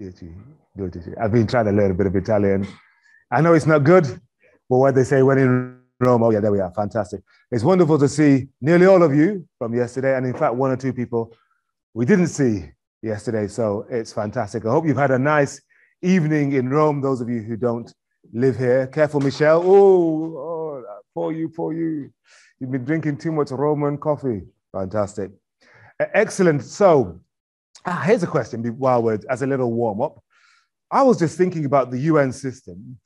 I've been trying to learn a bit of Italian. I know it's not good, but what they say when in Rome, oh yeah, there we are, fantastic. It's wonderful to see nearly all of you from yesterday, and in fact, one or two people we didn't see yesterday, so it's fantastic. I hope you've had a nice evening in Rome, those of you who don't live here. Careful, Michelle. Oh, oh for you, for you. You've been drinking too much Roman coffee. Fantastic. Excellent. So, ah, here's a question while we're as a little warm up. I was just thinking about the UN system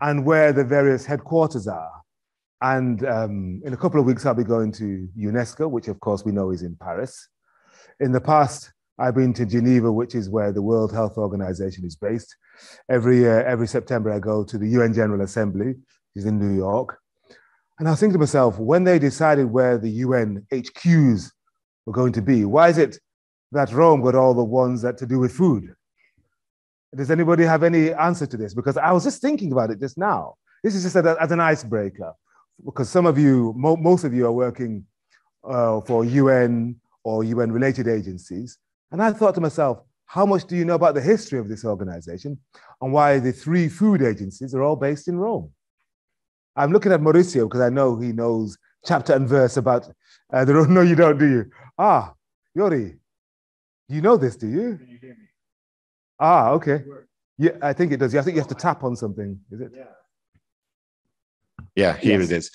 and where the various headquarters are. And um, in a couple of weeks, I'll be going to UNESCO, which of course we know is in Paris. In the past, I've been to Geneva, which is where the World Health Organization is based. Every year, every September, I go to the UN General Assembly, which is in New York. And I was thinking to myself, when they decided where the UN HQs were going to be, why is it that Rome got all the ones that to do with food? Does anybody have any answer to this? Because I was just thinking about it just now. This is just as an icebreaker, because some of you, mo most of you are working uh, for UN or UN related agencies. And I thought to myself, how much do you know about the history of this organization and why the three food agencies are all based in Rome? I'm looking at Mauricio because I know he knows chapter and verse about uh, the. No, you don't, do you? Ah, Yori, you know this, do you? Can you hear me? Ah, okay. Yeah, I think it does. I think you have to tap on something, is it? Yeah. Yeah, here yes. it is.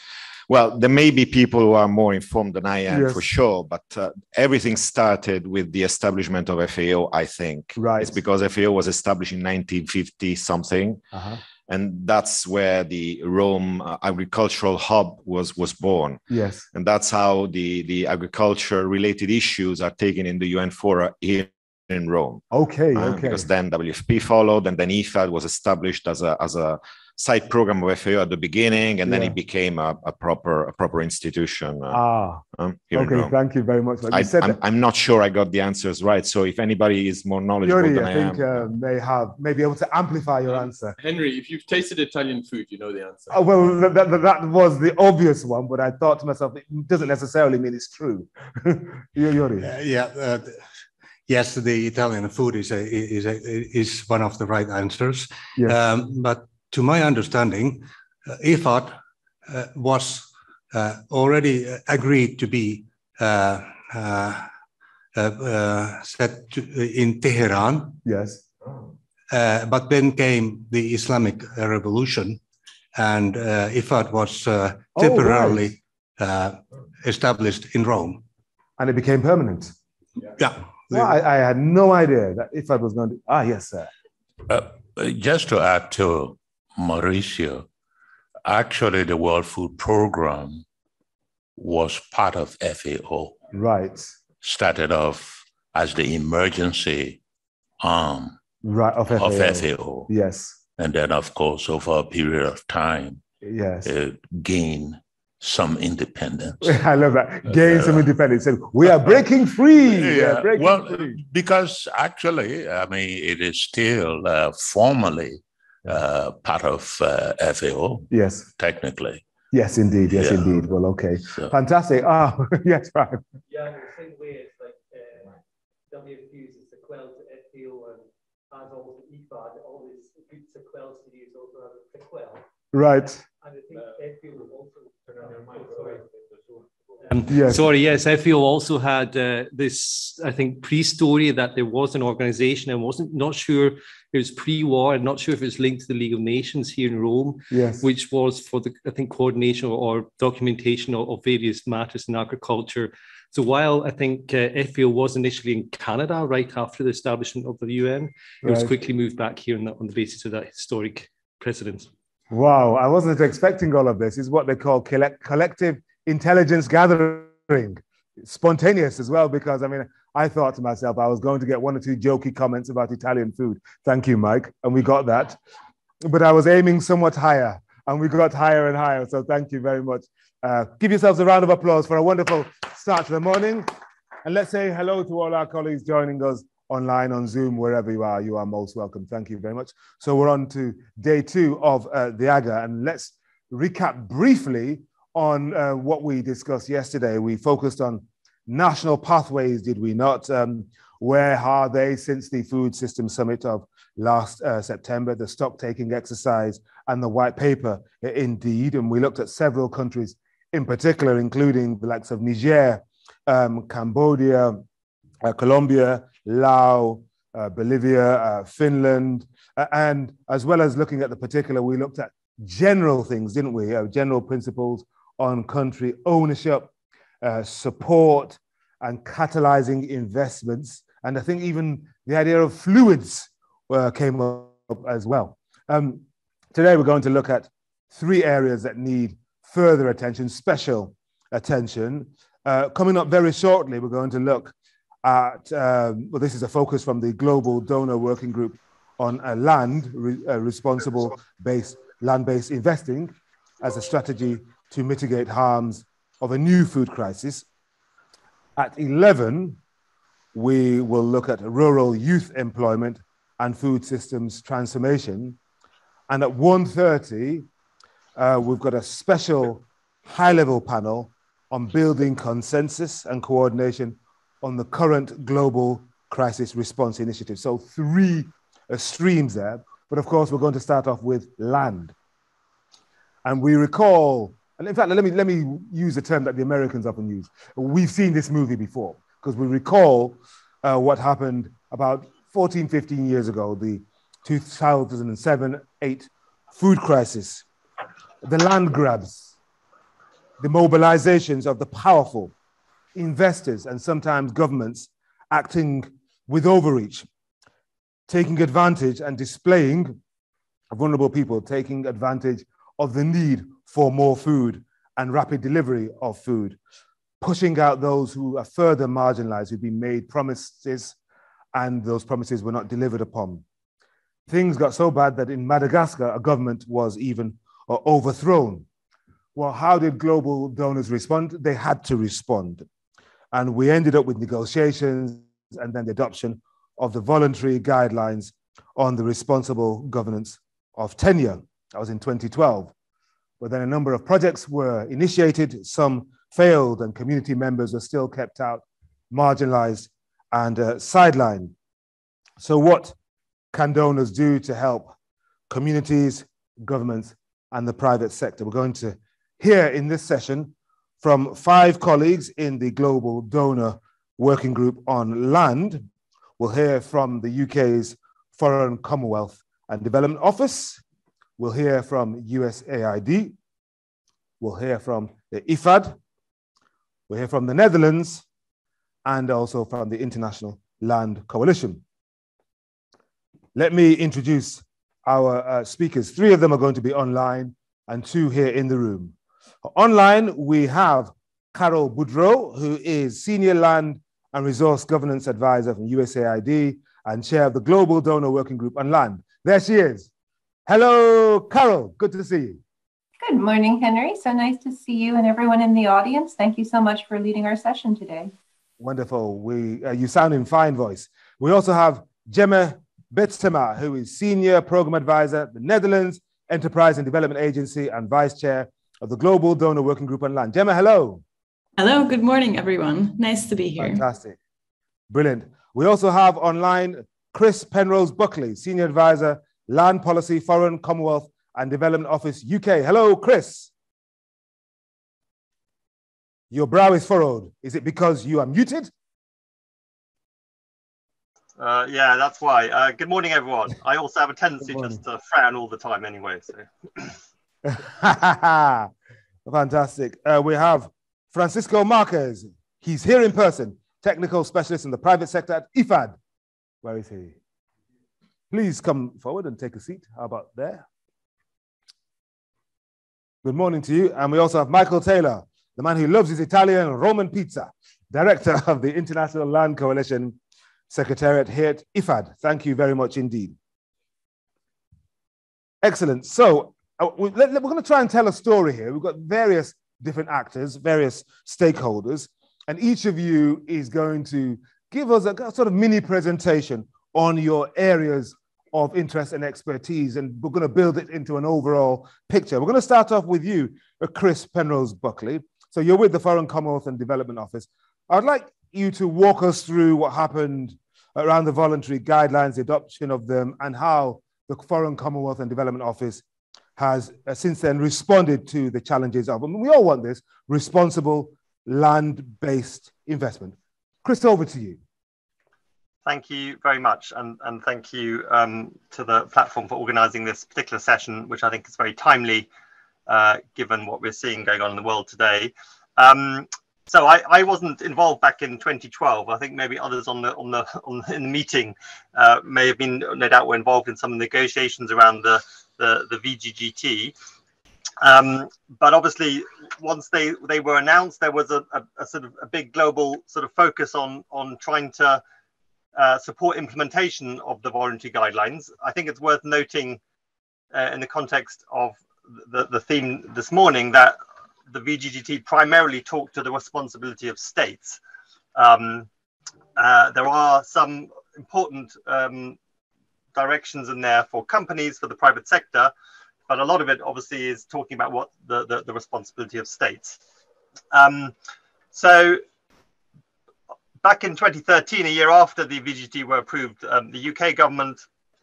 Well, there may be people who are more informed than I am yes. for sure, but uh, everything started with the establishment of FAO, I think. Right. It's because FAO was established in 1950 something. Uh-huh. And that's where the Rome uh, agricultural hub was was born. Yes. And that's how the, the agriculture related issues are taken in the UN fora here in Rome. Okay, uh, okay. Because then WFP followed, and then IFAD was established as a as a side program of FAO at the beginning, and then it became a, a, proper a proper institution. Uh, ah, um, okay. Thank you very much. Like I, am I'm not sure I got the answers right. So if anybody is more knowledgeable Yuri, than I, I think am, uh, may have may be able to amplify your answer. Henry, if you've tasted Italian food, you know the answer. Oh, well, that, that, that was the obvious one, but I thought to myself, it doesn't necessarily mean it's true. Yuri. Uh, yeah. Uh, yes, the Italian food is a, is a, is one of the right answers. Yes. Um, but to my understanding, uh, IFAD uh, was uh, already agreed to be uh, uh, uh, set to, in Tehran. Yes. but then came the Islamic Revolution, and IFAD was temporarily oh, right. established in Rome. And it became permanent. Yeah. Well, I, I, had no idea that IFAD was going to. Ah, yes, sir. just to add to Mauricio, actually the World Food Program was part of FAO. Right. Started off as the emergency arm right, of, FAO. of FAO. Yes. And then, of course, over a period of time, yes. it gained some independence. I love that. Gain uh, some independence. We are breaking free. Yeah. Breaking well, free. because actually, I mean, it is still uh, formally uh, part of uh, FAO. Yes. Technically. Yes, indeed. Yes, yeah. indeed. Well, okay. So. Fantastic. Ah, oh, yes, right. Yeah, the same way it's like uh, WFP is a sequel to FAO and as also IFAD, all these good sequel studios also have a prequel. Right. And I think FAO also. Oh, sorry. Um, yes. Sorry, yes, FAO also had uh, this, I think, pre-story that there was an organization. I wasn't not sure it was pre-war. I'm not sure if it's linked to the League of Nations here in Rome, yes. which was for the, I think, coordination or, documentation of, of, various matters in agriculture. So while I think uh, FAO was initially in Canada right after the establishment of the UN, it right. was quickly moved back here on, on the basis of that historic precedence. Wow, I wasn't expecting all of this. Is what they call collect- collective intelligence gathering, spontaneous as well, because I mean, I thought to myself I was going to get one or two jokey comments about Italian food. Thank you, Mike. And we got that. But I was aiming somewhat higher and we got higher and higher. So thank you very much. Uh, give yourselves a round of applause for a wonderful start to the morning. And let's say hello to all our colleagues joining us online on Zoom, wherever you are. You are most welcome. Thank you very much. So we're on to day two of uh, the AGA. And let's recap briefly on uh, what we discussed yesterday. We focused on national pathways, did we not? Um, where are they since the Food System Summit of last uh, September, the stock taking exercise, and the white paper, indeed? And we looked at several countries in particular, including the likes of Niger, um, Cambodia, uh, Colombia, Laos, uh, Bolivia, uh, Finland, uh, and as well as looking at the particular, we looked at general things, didn't we? Uh, general principles on country ownership, uh, support, and catalyzing investments. And I think even the idea of fluids came up as well. Um, today, we're going to look at three areas that need further attention, special attention. Uh, coming up very shortly, we're going to look at, um, well, this is a focus from the Global Donor Working Group on land re, uh, responsible based land-based investing as a strategy to mitigate harms of a new food crisis. At 11, we will look at rural youth employment and food systems transformation. And at 1.30, uh, we've got a special high-level panel on building consensus and coordination on the current global crisis response initiative. So three uh, streams there. But of course, we're going to start off with land. And we recall, and in fact, let me, let me use a term that the Americans often use. We've seen this movie before because we recall uh, what happened about 14, 15 years ago, the 2007 8 food crisis, the land grabs, the mobilizations of the powerful, investors, and sometimes governments acting with overreach taking advantage and displaying vulnerable people, taking advantage of the need for more food and rapid delivery of food, pushing out those who are further marginalized, who've been made promises and those promises were not delivered upon. Things got so bad that in Madagascar, a government was even uh, overthrown. Well, how did global donors respond? They had to respond. And we ended up with negotiations and then the adoption of the voluntary guidelines on the responsible governance of tenure. That was in 2012. But then a number of projects were initiated, some failed, and community members were still kept out, marginalized, and uh, sidelined. So, what can donors do to help communities, governments, and the private sector? We're going to hear in this session from five colleagues in the Global Donor Working Group on Land We'll hear from the UK's Foreign Commonwealth and Development Office. We'll hear from USAID. We'll hear from the IFAD. We'll hear from the Netherlands and also from the International Land Coalition. Let me introduce our uh, speakers. Three of them are going to be online and two here in the room. Online, we have Karol Boudreaux, who is Senior Land and Resource Governance Advisor from USAID and chair of the Global Donor Working Group on Land. There she is. Hello, Karol. Good to see you. Good morning, Henry. So nice to see you and everyone in the audience. Thank you so much for leading our session today. Wonderful. We, uh, you sound in fine voice. We also have Gemma Betsema, who is Senior Program Advisor at the Netherlands Enterprise and Development Agency and Vice Chair of the Global Donor Working Group on Land. Gemma, hello. Hello, good morning, everyone. Nice to be here. Fantastic. Brilliant. We also have online Chris Penrose Buckley, Senior Advisor, Land Policy, Foreign, Commonwealth, and Development Office, UK. Hello, Chris. Your brow is furrowed. Is it because you are muted? Uh, yeah, that's why. Uh, good morning, everyone. I also have a tendency just to frown all the time anyway. So. Fantastic. Uh, we have Francisco Marquez, he's here in person, technical specialist in the private sector at IFAD. Where is he? Please come forward and take a seat. How about there? Good morning to you. And we also have Michael Taylor, the man who loves his Italian Roman pizza, director of the International Land Coalition Secretariat here at IFAD. Thank you very much indeed. Excellent. So uh, we, are going to try and tell a story here. We've got various different actors, various stakeholders, and each of you is going to give us a sort of mini presentation on your areas of interest and expertise, and we're going to build it into an overall picture. We're going to start off with you, uh, Chris Penrose Buckley. So you're with the Foreign Commonwealth and Development Office. I'd like you to walk us through what happened around the voluntary guidelines, the adoption of them, and how the Foreign Commonwealth and Development Office has uh, since then responded to the challenges of, mean, we all want this, responsible land-based investment. Chris, over to you. Thank you very much, and, and thank you um, to the platform for organising this particular session, which I think is very timely, uh, given what we're seeing going on in the world today. Um, so I, I wasn't involved back in 2012. I think maybe others on the on the on the, in the meeting uh, may have been no doubt were involved in some negotiations around the the, the VGGT. Um, but obviously, once they they were announced, there was a, a, a, sort of a big global sort of focus on on trying to uh, support implementation of the voluntary guidelines. I think it's worth noting uh, in the context of the, the theme this morning that the VGGT primarily talked to the responsibility of states. Um, uh, there are some important um, directions in there for companies, for the private sector, but a lot of it obviously is talking about what the, the, the responsibility of states. Um, so back in 2013, a year after the VGGT were approved, um, the UK government,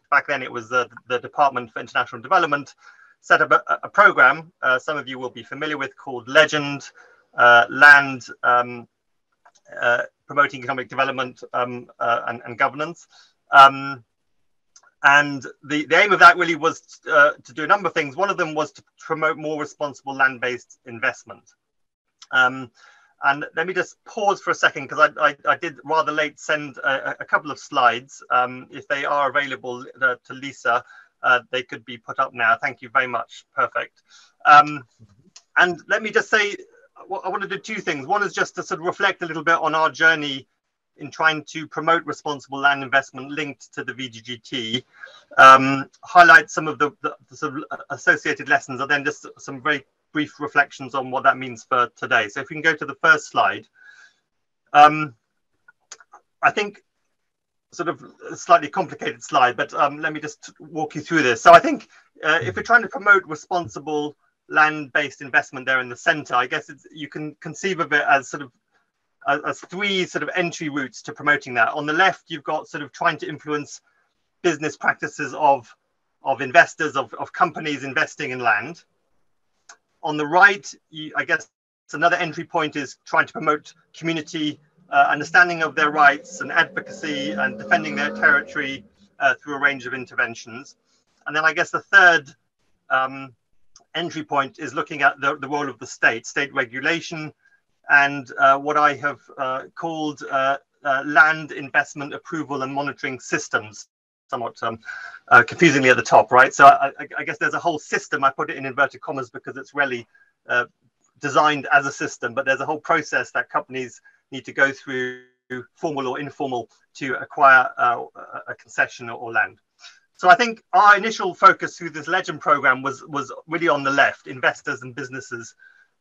back then it was the, the Department for International Development, set up a, a program uh, some of you will be familiar with called Legend uh, Land um, uh, Promoting Economic Development um, uh, and, and, Governance. Um, and the, the aim of that really was uh, to do a number of things. One of them was to promote more responsible land-based investment. And let me just pause for a second because I, I, I, did rather late send a, a couple of slides. Um, if they are available uh, to Lisa, uh, they could be put up now. Thank you very much. Perfect. Um, and let me just say, I want to do two things. One is just to sort of reflect a little bit on our journey in trying to promote responsible land investment linked to the VGGT, um, highlight some of the, the, the, sort of associated lessons, and then just some very brief reflections on what that means for today. So if we can go to the first slide. Um, I think sort of a slightly complicated slide, but um, let me just walk you through this. So I think uh, if we're trying to promote responsible land-based investment there in the center, I guess you can conceive of it as sort of as three sort of entry routes to promoting that. On the left, you've got sort of trying to influence business practices of of investors of, of companies investing in land. On the right, you, I guess another entry point is trying to promote community uh, understanding of their rights and advocacy and defending their territory uh, through a range of interventions. And then I guess the third um, entry point is looking at the, the role of the state, state regulation, and uh, what I have uh, called uh, uh, land investment approval and monitoring systems, somewhat um, confusingly at the top, right? So I, I, guess there's a whole system. I put it in inverted commas because it's really designed as a system, but there's a whole process that companies need to go through formal or informal to acquire uh, a concession or land. So I think our initial focus through this Legend program was was really on the left, investors and businesses.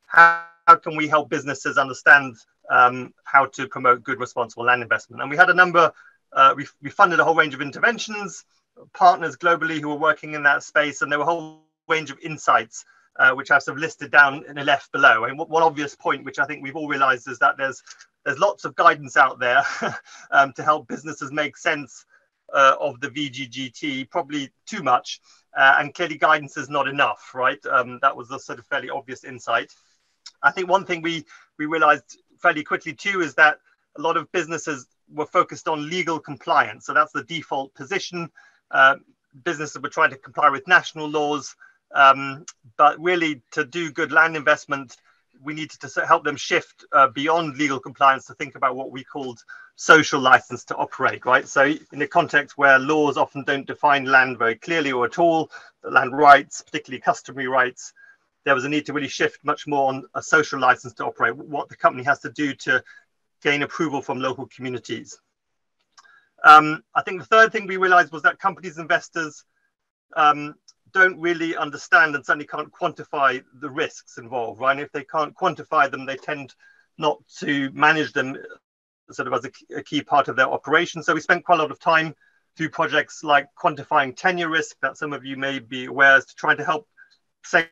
How, how can we help businesses understand um, how to promote good, responsible land investment? And we had a number. Uh, we, we funded a whole range of interventions, partners globally who were working in that space, and there were a whole range of insights uh, which I've sort of listed down in the left below. And one obvious point, which I think we've all realized, is that there's there's lots of guidance out there um, to help businesses make sense uh, of the VGGT, probably too much. Uh, and clearly guidance is not enough, right? Um, that was a sort of fairly obvious insight. I think one thing we, we realized fairly quickly too is that a lot of businesses were focused on legal compliance. So that's the default position. Uh, businesses were trying to comply with national laws, um, but really to do good land investment, we needed to help them shift uh, beyond legal compliance to think about what we called social license to operate, right? So in a context where laws often don't define land very clearly or at all, land rights, particularly customary rights, there was a need to really shift much more on a social license to operate, what the company has to do to gain approval from local communities. Um, I think the third thing we realized was that companies, investors, um, don't really understand and certainly can't quantify the risks involved, right? And if they can't quantify them, they tend not to manage them sort of as a, a key part of their operation. So we spent quite a lot of time through projects like quantifying tenure risk that some of you may be aware as to trying to help say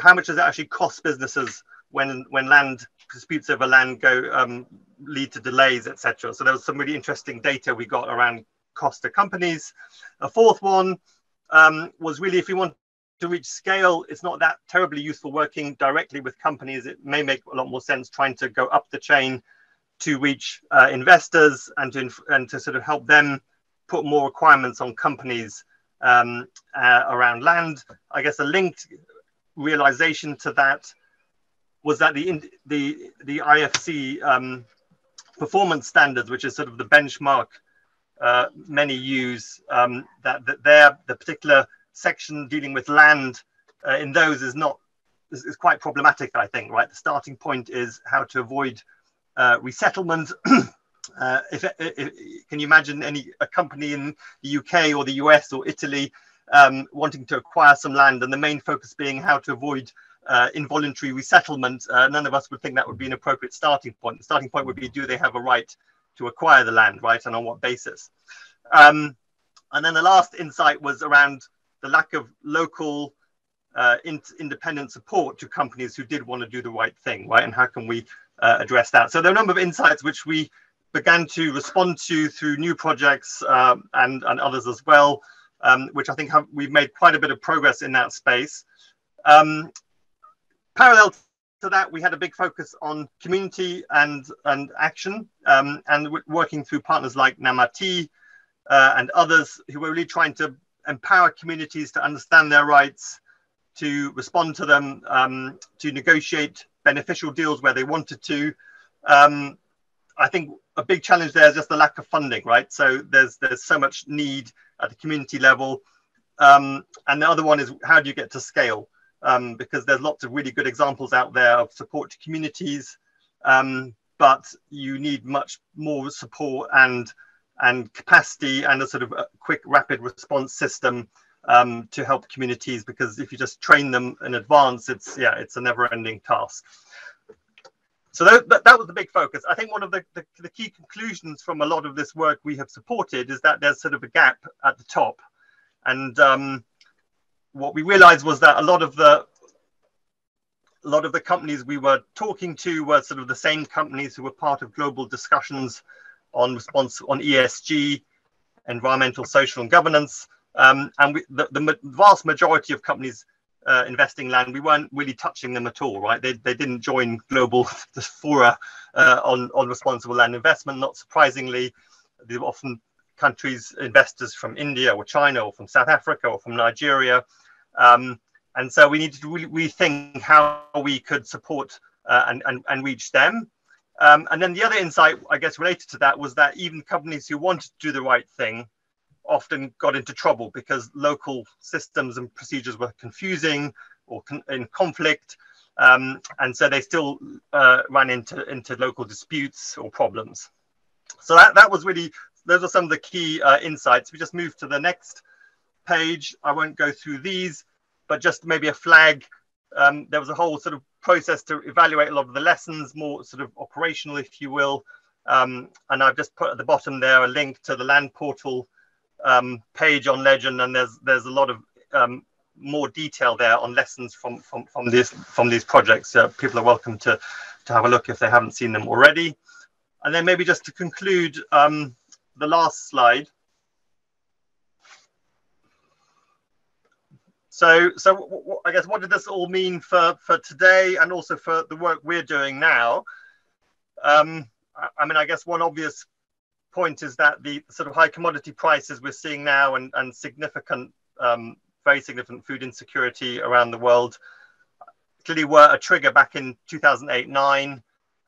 how much does it actually cost businesses when when land disputes over land go um, lead to delays, etc. So there was some really interesting data we got around cost to companies. A fourth one um, was really if you want to reach scale, it's not that terribly useful working directly with companies. It may make a lot more sense trying to go up the chain to reach uh, investors and to, and to sort of help them put more requirements on companies um, uh, around land. I guess a linked realization to that was that the the the IFC um, performance standards, which is sort of the benchmark uh, many use, um, that that there the particular section dealing with land uh, in those is not is, is, quite problematic. I think right. The starting point is how to avoid uh, resettlement. Uh, if, if, can you imagine any a company in the UK or the US or Italy um, wanting to acquire some land, and the main focus being how to avoid uh, involuntary resettlement, uh, none of us would think that would be an appropriate starting point. The starting point would be, do they have a right to acquire the land, right, and on what basis? Um, and then the last insight was around the lack of local uh, in independent support to companies who did want to do the right thing, right, and how can we uh, address that? So there are a number of insights which we began to respond to through new projects um, and, and others as well, um, which I think have, we've made quite a bit of progress in that space. Um, parallel to that, we had a big focus on community and, and action um, and working through partners like Namati uh, and others who were really trying to empower communities to understand their rights, to respond to them, um, to negotiate beneficial deals where they wanted to. Um, I think a big challenge there is just the lack of funding, right? So there's there's so much need at the community level. Um, and the other one is how do you get to scale? Um, because there's lots of really good examples out there of support to communities, um, but you need much more support and and capacity and a sort of a quick rapid response system um, to help communities because if you just train them in advance, it's yeah, it's a never-ending task. So that, that, was the big focus. I think one of the, the, the, key conclusions from a lot of this work we have supported is that there's sort of a gap at the top. And um, what we realized was that a lot of the a lot of the companies we were talking to were sort of the same companies who were part of global discussions on response on ESG, environmental, social, and governance. Um, and we, the, the, vast majority of companies uh, investing land, we weren't really touching them at all, right? They, they didn't join global fora uh, on, on responsible land investment. Not surprisingly, they often countries, investors from India or China or from South Africa or from Nigeria. Um, and so we needed to really rethink how we could support uh, and, and, and reach them. Um, and then the other insight, I guess, related to that was that even companies who wanted to do the right thing often got into trouble because local systems and procedures were confusing or con in conflict. Um, and so they still uh, ran into, into local disputes or problems. So that, that was really, those are some of the key uh, insights. We just move to the next page. I won't go through these, but just maybe a flag. Um, there was a whole sort of process to evaluate a lot of the lessons, more sort of operational, if you will. Um, and I've just put at the bottom there a link to the land portal um, page on Legend, and there's there's a lot of um, more detail there on lessons from from from this from these projects. Uh, people are welcome to to have a look if they haven't seen them already. And then maybe just to conclude, um, the last slide. So, so I guess what did this all mean for, for today and also for the work we're doing now? Um, I mean, I guess one obvious point is that the sort of high commodity prices we're seeing now and, and significant, um, very significant food insecurity around the world clearly were a trigger back in 2008 9,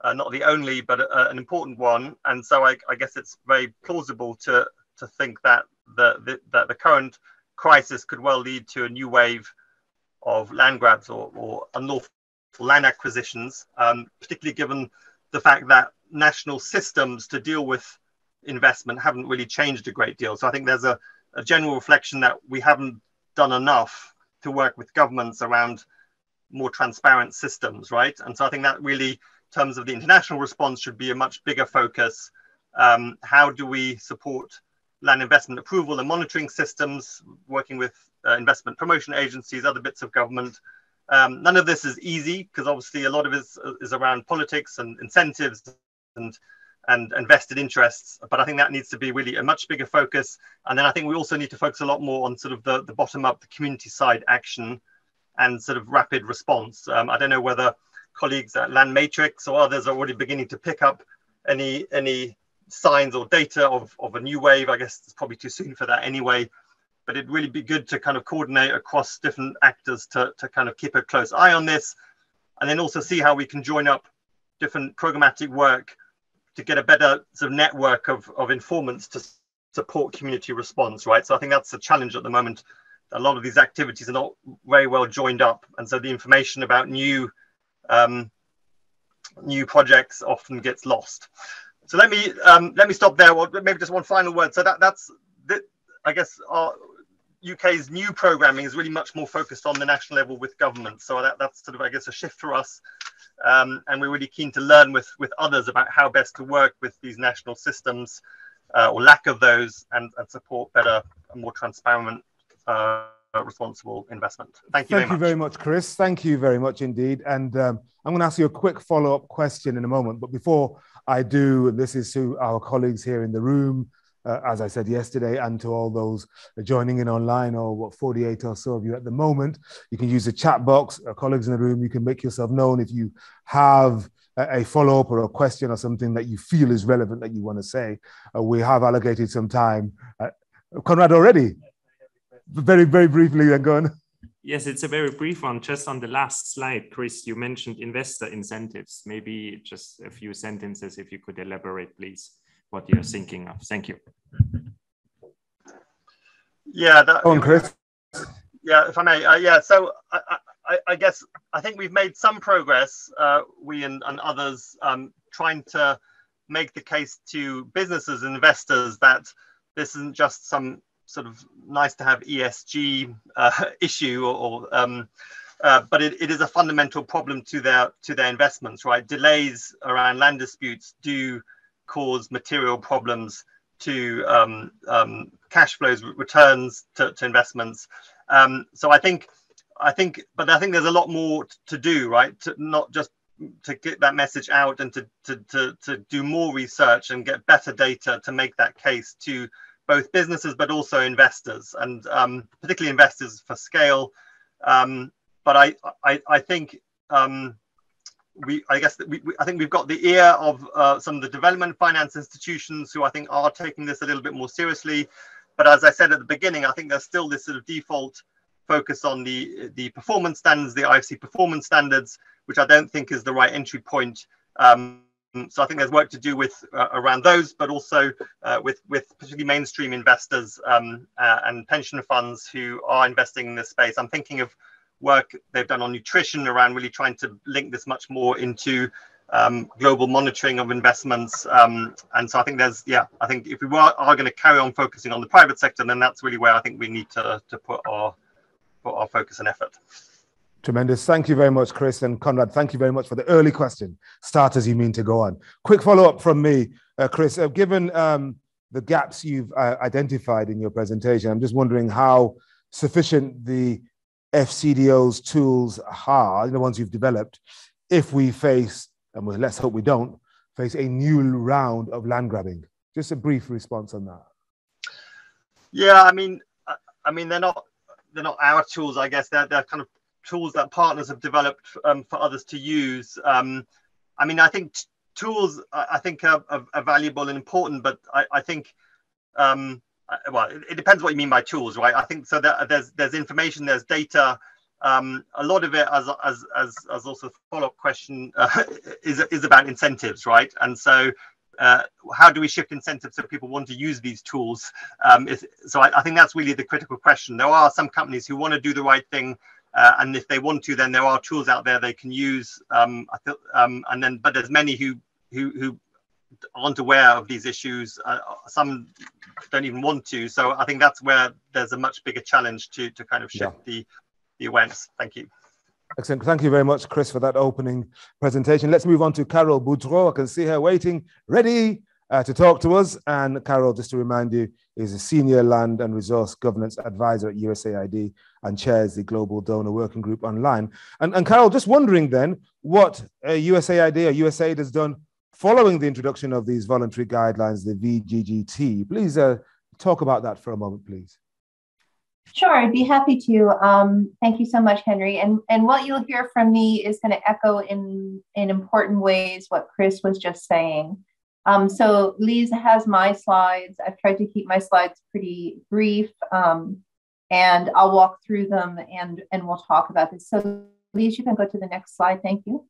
uh, not the only, but a, an important one. And so I, I, guess it's very plausible to, to think that the, the, that the current crisis could well lead to a new wave of land grabs or, or unlawful land acquisitions, um, particularly given the fact that national systems to deal with investment haven't really changed a great deal. So I think there's a, a general reflection that we haven't done enough to work with governments around more transparent systems, right? And so I think that really, terms of the international response, should be a much bigger focus. Um, how do we support land investment approval and monitoring systems, working with uh, investment promotion agencies, other bits of government, Um, none of this is easy because obviously a lot of it is, is around politics and incentives and and, vested interests. But I think that needs to be really a much bigger focus. And then I think we also need to focus a lot more on sort of the, the bottom up, the community side action and sort of rapid response. Um, I don't know whether colleagues at Land Matrix or others are already beginning to pick up any any signs or data of, of a new wave. I guess it's probably too soon for that anyway. But it'd really be good to kind of coordinate across different actors to, to kind of keep a close eye on this and then also see how we can join up different programmatic work to get a better sort of network of, of informants to support community response, right? So I think that's a challenge at the moment. A lot of these activities are not very well joined up, and so the information about new um, new projects often gets lost. So let me um, let me stop there. Well, maybe just one final word. So that that's I guess our UK's new programming is really much more focused on the national level with government. So that, that's sort of I guess a shift for us um, and we're really keen to learn with with others about how best to work with these national systems uh, or lack of those and, and support better and more transparent uh, responsible investment. Thank you. Thank very you very much, Chris. Thank you very much indeed. And um, I'm going to ask you a quick follow-up question in a moment. But before I do, this is to our colleagues here in the room, uh, as I said yesterday, and to all those joining in online, or what 48 or so of you at the moment. You can use the chat box. Our colleagues in the room, you can make yourself known if you have a, a follow up or a question or something that you feel is relevant that you want to say. Uh, we have allocated some time. Uh, Conrad, already? Very, very briefly, then go on. Yes, it's a very brief one. Just on the last slide, Chris, you mentioned investor incentives. Maybe just a few sentences if you could elaborate, please what you're thinking of. Thank you. Yeah, that, on, Chris. Yeah, if I may. Uh, yeah, so I, I, I, guess I think we've made some progress, uh, we and, and others, um, trying to make the case to businesses and investors that this isn't just some sort of nice to have ESG uh, issue or, or um, uh, but it, it is a fundamental problem to their to their investments, right? Delays around land disputes do cause material problems to um, um, cash flows, returns to, to investments. Um, so I think, I think, but I think there's a lot more to do, right? To not just to get that message out and to, to, to, to do more research and get better data to make that case to both businesses but also investors and um, particularly investors for scale. Um, but I, I, I think um, we, I guess we, we, I think we've got the ear of uh, some of the development finance institutions who I think are taking this a little bit more seriously. But as I said at the beginning, I think there's still this sort of default focus on the the performance standards, the IFC performance standards, which I don't think is the right entry point. Um, so I think there's work to do with uh, around those, but also uh, with with particularly mainstream investors um, uh, and pension funds who are investing in this space. I'm thinking of work they've done on nutrition around really trying to link this much more into um, global monitoring of investments. Um, and so I think there's, yeah, I think if we are, are going to carry on focusing on the private sector, then that's really where I think we need to, to put our put our focus and effort. Tremendous. Thank you very much, Chris and Conrad. Thank you very much for the early question. Start as you mean to go on. Quick follow up from me, uh, Chris. Uh, given um, the gaps you've uh, identified in your presentation, I'm just wondering how sufficient the FCDO's tools are, the ones you've developed, if we face, and we, let's hope we don't, face a new round of land grabbing? Just a brief response on that. Yeah, I mean, I mean, they're not they're not our tools, I guess. They're they're kind of tools that partners have developed um, for others to use. Um, I mean, I think tools I think are, are, are, valuable and important, but I, I think um, uh, well, it, it, depends what you mean by tools, right? I think so. That there's there's information, there's data. Um, a lot of it, as as as as also follow up question, uh, is is about incentives, right? And so. Uh, how do we shift incentives so people want to use these tools? Um, if, so I, I, think that's really the critical question. There are some companies who want to do the right thing, uh, and if they want to, then there are tools out there they can use. Um, I th- um, and then, but there's many who who who aren't aware of these issues. Uh, some don't even want to. So I think that's where there's a much bigger challenge to to kind of shift yeah. the the awareness. Thank you. Excellent. Thank you very much, Chris, for that opening presentation. Let's move on to Karol Boudreaux. I can see her waiting, ready uh, to talk to us. And Karol, just to remind you, is a senior land and resource governance advisor at USAID and chairs the Global Donor Working Group on Land. And, and Karol, just wondering then what uh, USAID or USAID has done following the introduction of these voluntary guidelines, the VGGT. Please uh, talk about that for a moment, please. Sure, I'd be happy to. Um, thank you so much, Henry. And and what you'll hear from me is going to echo in in important ways what Chris was just saying. Um, so Lisa has my slides. I've tried to keep my slides pretty brief, um, and I'll walk through them and and we'll talk about this. So Lisa, you can go to the next slide. Thank you.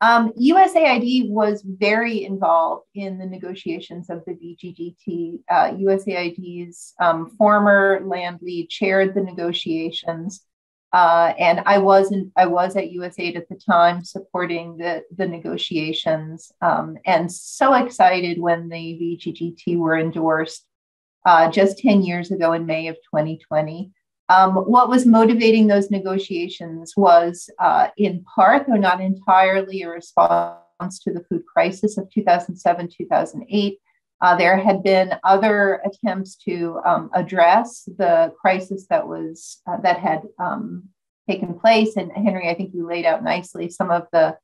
Um, USAID was very involved in the negotiations of the VGGT. Uh, USAID's um, former land lead chaired the negotiations, uh, and I was in, I was at USAID at the time supporting the the negotiations, um, and so excited when the VGGT were endorsed uh, just ten years ago in May of 2020. Um, what was motivating those negotiations was, uh, in part, though not entirely, a response to the food crisis of 2007 2008. Uh, there had been other attempts to um, address the crisis that was uh, that had um, taken place, and Henry, I think you laid out nicely some of the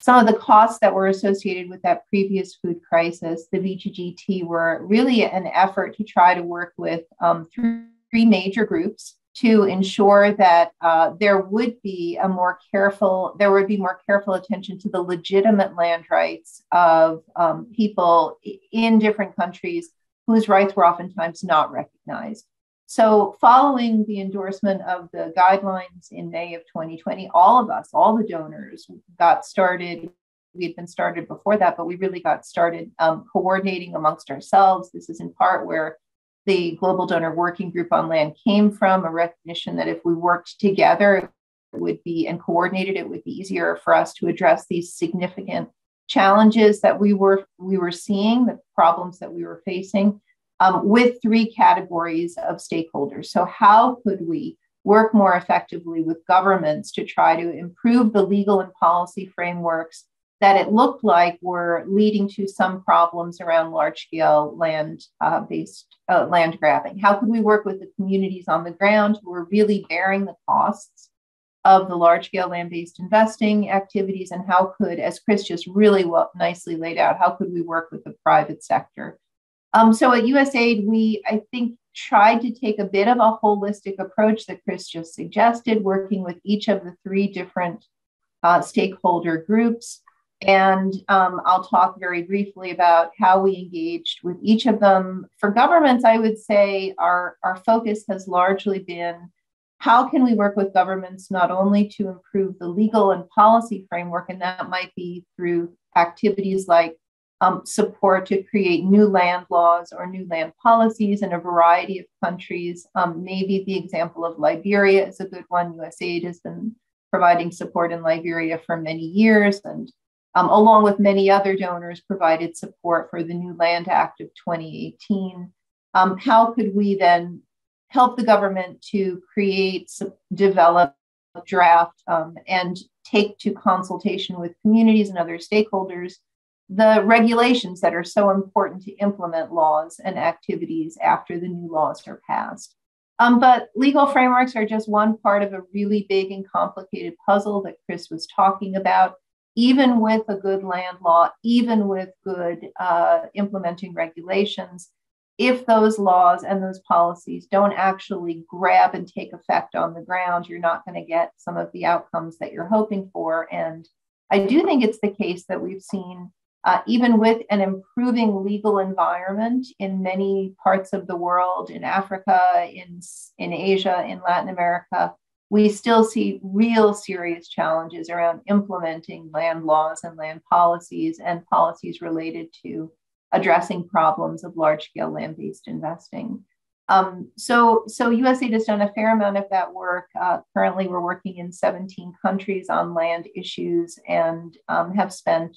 some of the costs that were associated with that previous food crisis. The VGGT were really an effort to try to work with um, three three major groups to ensure that uh, there would be a more careful there would be more careful attention to the legitimate land rights of um, people in different countries whose rights were oftentimes not recognized. So following the endorsement of the guidelines in may of 2020 all of us all the donors got started. We had been started before that but we really got started um, coordinating amongst ourselves. This is in part where the Global Donor Working Group on Land came from, a recognition that if we worked together, it would be and coordinated, it would be easier for us to address these significant challenges that we were we were seeing, the problems that we were facing, um, with three categories of stakeholders. So, how could we work more effectively with governments to try to improve the legal and policy frameworks that it looked like were leading to some problems around large scale land uh, based uh, land grabbing. How could we work with the communities on the ground who are really bearing the costs of the large scale land based investing activities? And how could, as Chris just really well, nicely laid out, how could we work with the private sector? Um, so at USAID, we, I think, tried to take a bit of a holistic approach that Chris just suggested, working with each of the three different uh, stakeholder groups and um, I'll talk very briefly about how we engaged with each of them. For governments, I would say our, our focus has largely been how can we work with governments not only to improve the legal and policy framework, and that might be through activities like um, support to create new land laws or new land policies in a variety of countries. Um, maybe the example of Liberia is a good one. USAID has been providing support in Liberia for many years, and um, along with many other donors, provided support for the new Land Act of 2018. Um, how could we then help the government to create, develop, draft, um, and take to consultation with communities and other stakeholders the regulations that are so important to implement laws and activities after the new laws are passed? Um, but legal frameworks are just one part of a really big and complicated puzzle that Chris was talking about even with a good land law, even with good uh, implementing regulations, if those laws and those policies don't actually grab and take effect on the ground, you're not going to get some of the outcomes that you're hoping for. And I do think it's the case that we've seen, uh, even with an improving legal environment in many parts of the world, in Africa, in, in Asia, in Latin America, we still see real serious challenges around implementing land laws and land policies and policies related to addressing problems of large scale land based investing. Um, so, so USAID has done a fair amount of that work. Uh, currently, we're working in 17 countries on land issues and um, have spent,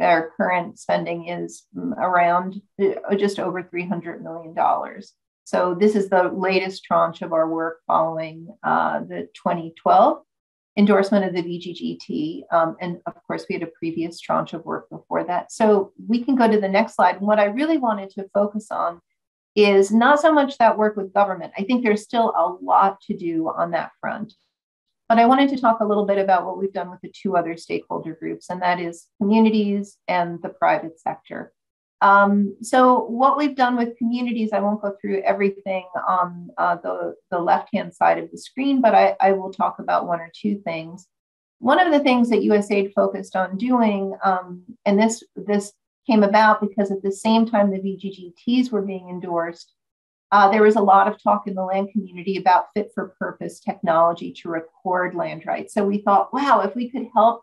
our current spending is around uh, just over $300 million. So this is the latest tranche of our work following uh, the 2012 endorsement of the VGGT. Um, and of course, we had a previous tranche of work before that. So we can go to the next slide. And what I really wanted to focus on is not so much that work with government. I think there's still a lot to do on that front. But I wanted to talk a little bit about what we've done with the two other stakeholder groups, and that is communities and the private sector. Um, so what we've done with communities, I won't go through everything on uh, the, the left-hand side of the screen, but I, I, will talk about one or two things. One of the things that USAID focused on doing, um, and this, this came about because at the same time the VGGTs were being endorsed, uh, there was a lot of talk in the land community about fit for purpose technology to record land rights. So we thought, wow, if we could help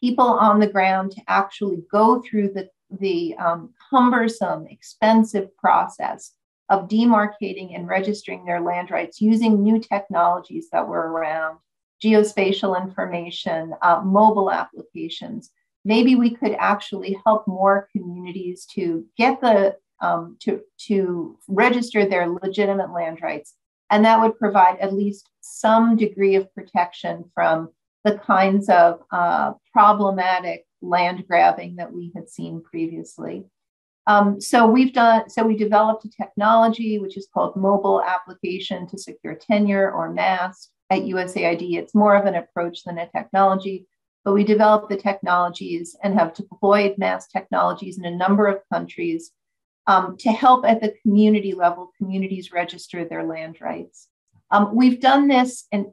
people on the ground to actually go through the the um, cumbersome, expensive process of demarcating and registering their land rights using new technologies that were around, geospatial information, uh, mobile applications. Maybe we could actually help more communities to get the um, to to register their legitimate land rights, and that would provide at least some degree of protection from the kinds of uh, problematic land grabbing that we had seen previously. Um, so we've done, so we developed a technology which is called mobile application to secure tenure or MAST at USAID. It's more of an approach than a technology, but we developed the technologies and have deployed MAST technologies in a number of countries um, to help at the community level, communities register their land rights. Um, we've done this and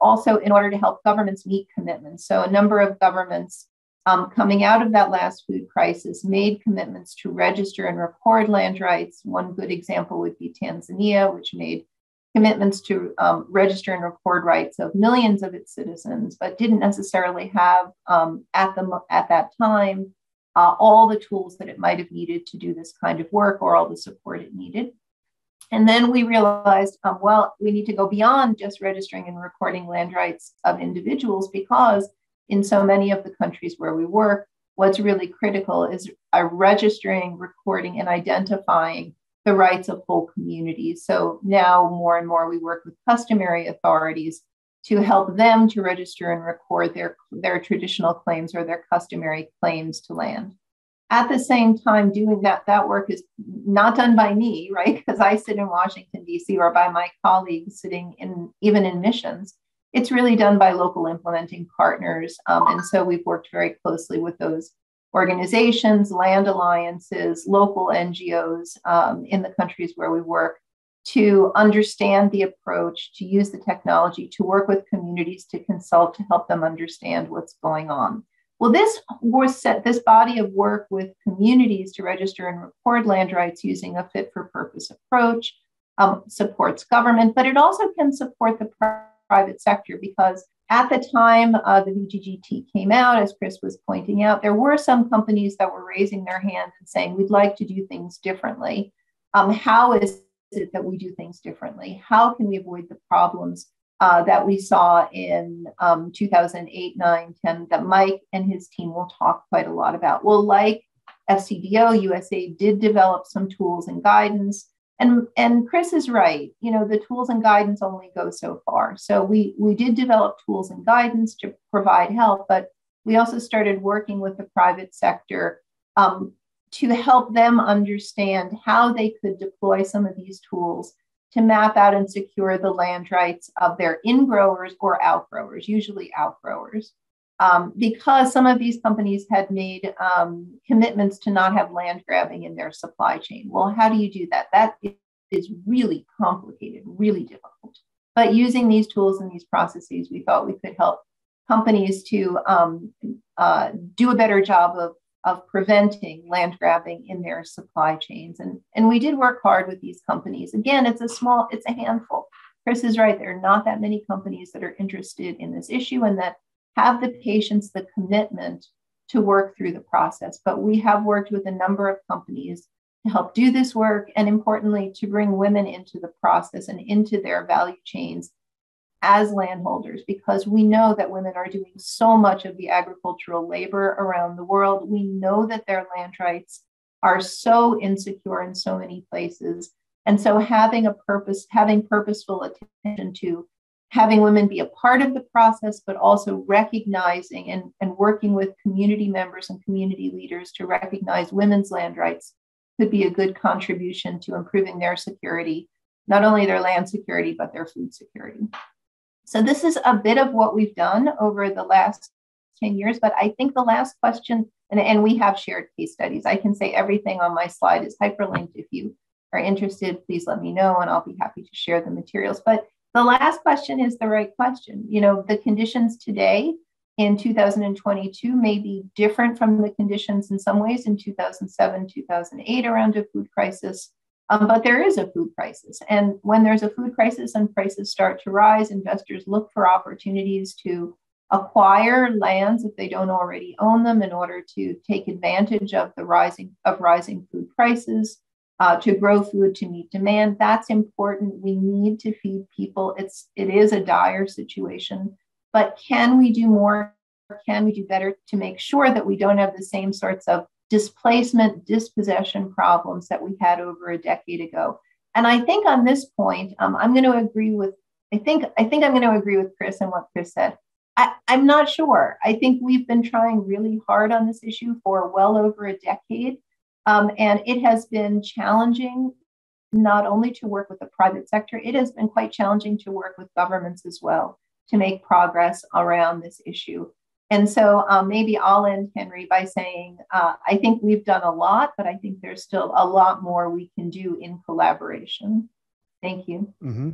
also in order to help governments meet commitments. So a number of governments um, coming out of that last food crisis, made commitments to register and record land rights. One good example would be Tanzania, which made commitments to um, register and record rights of millions of its citizens, but didn't necessarily have um, at the at that time uh, all the tools that it might have needed to do this kind of work or all the support it needed. And then we realized, um, well, we need to go beyond just registering and recording land rights of individuals because in so many of the countries where we work, what's really critical is registering, recording, and identifying the rights of whole communities. So now more and more we work with customary authorities to help them to register and record their, their traditional claims or their customary claims to land. At the same time, doing that, that work is not done by me, right? Because I sit in Washington, DC, or by my colleagues sitting in even in missions it's really done by local implementing partners. Um, and so we've worked very closely with those organizations, land alliances, local NGOs um, in the countries where we work to understand the approach, to use the technology, to work with communities, to consult, to help them understand what's going on. Well, this was set, this body of work with communities to register and record land rights using a fit for purpose approach um, supports government, but it also can support the private sector because at the time uh, the VGGT came out, as Chris was pointing out, there were some companies that were raising their hand and saying, we'd like to do things differently. Um, how is it that we do things differently? How can we avoid the problems uh, that we saw in um, 2008, 9, 10 that Mike and his team will talk quite a lot about? Well, like FCDO, USAID develop some tools and guidance and and chris is right you know the tools and guidance only go so far so we we did develop tools and guidance to provide help but we also started working with the private sector um, to help them understand how they could deploy some of these tools to map out and secure the land rights of their ingrowers or outgrowers usually outgrowers um, because some of these companies had made um, commitments to not have land grabbing in their supply chain. Well, how do you do that? That is really complicated, really difficult. But using these tools and these processes, we thought we could help companies to um, uh, do a better job of, of preventing land grabbing in their supply chains. And, and we did work hard with these companies. Again, it's a small, it's a handful. Chris is right. There are not that many companies that are interested in this issue and that have the patience, the commitment to work through the process. But we have worked with a number of companies to help do this work, and importantly, to bring women into the process and into their value chains as landholders, because we know that women are doing so much of the agricultural labor around the world. We know that their land rights are so insecure in so many places. And so having a purpose, having purposeful attention to having women be a part of the process, but also recognizing and, and working with community members and community leaders to recognize women's land rights could be a good contribution to improving their security, not only their land security, but their food security. So this is a bit of what we've done over the last 10 years, but I think the last question, and, and we have shared case studies. I can say everything on my slide is hyperlinked. If you are interested, please let me know and I'll be happy to share the materials. But the last question is the right question. You know, the conditions today in 2022 may be different from the conditions in some ways in 2007, 2008 around a food crisis. Um, but there is a food crisis. And when there's a food crisis and prices start to rise, investors look for opportunities to acquire lands if they don't already own them in order to take advantage of the rising of rising food prices uh, to grow food to meet demand. That's important. We need to feed people. It's it is a dire situation. But can we do more? Can we do better to make sure that we don't have the same sorts of displacement dispossession problems that we had over a decade ago and i think on this point um, i'm going to agree with i think i think i'm going to agree with chris and what chris said I, I'm not sure. I think we've been trying really hard on this issue for well over a decade. Um, and it has been challenging not only to work with the private sector, it has been quite challenging to work with governments as well to make progress around this issue. And so um, maybe I'll end, Henry, by saying uh, I think we've done a lot, but I think there's still a lot more we can do in collaboration. Thank you. Mm-hmm.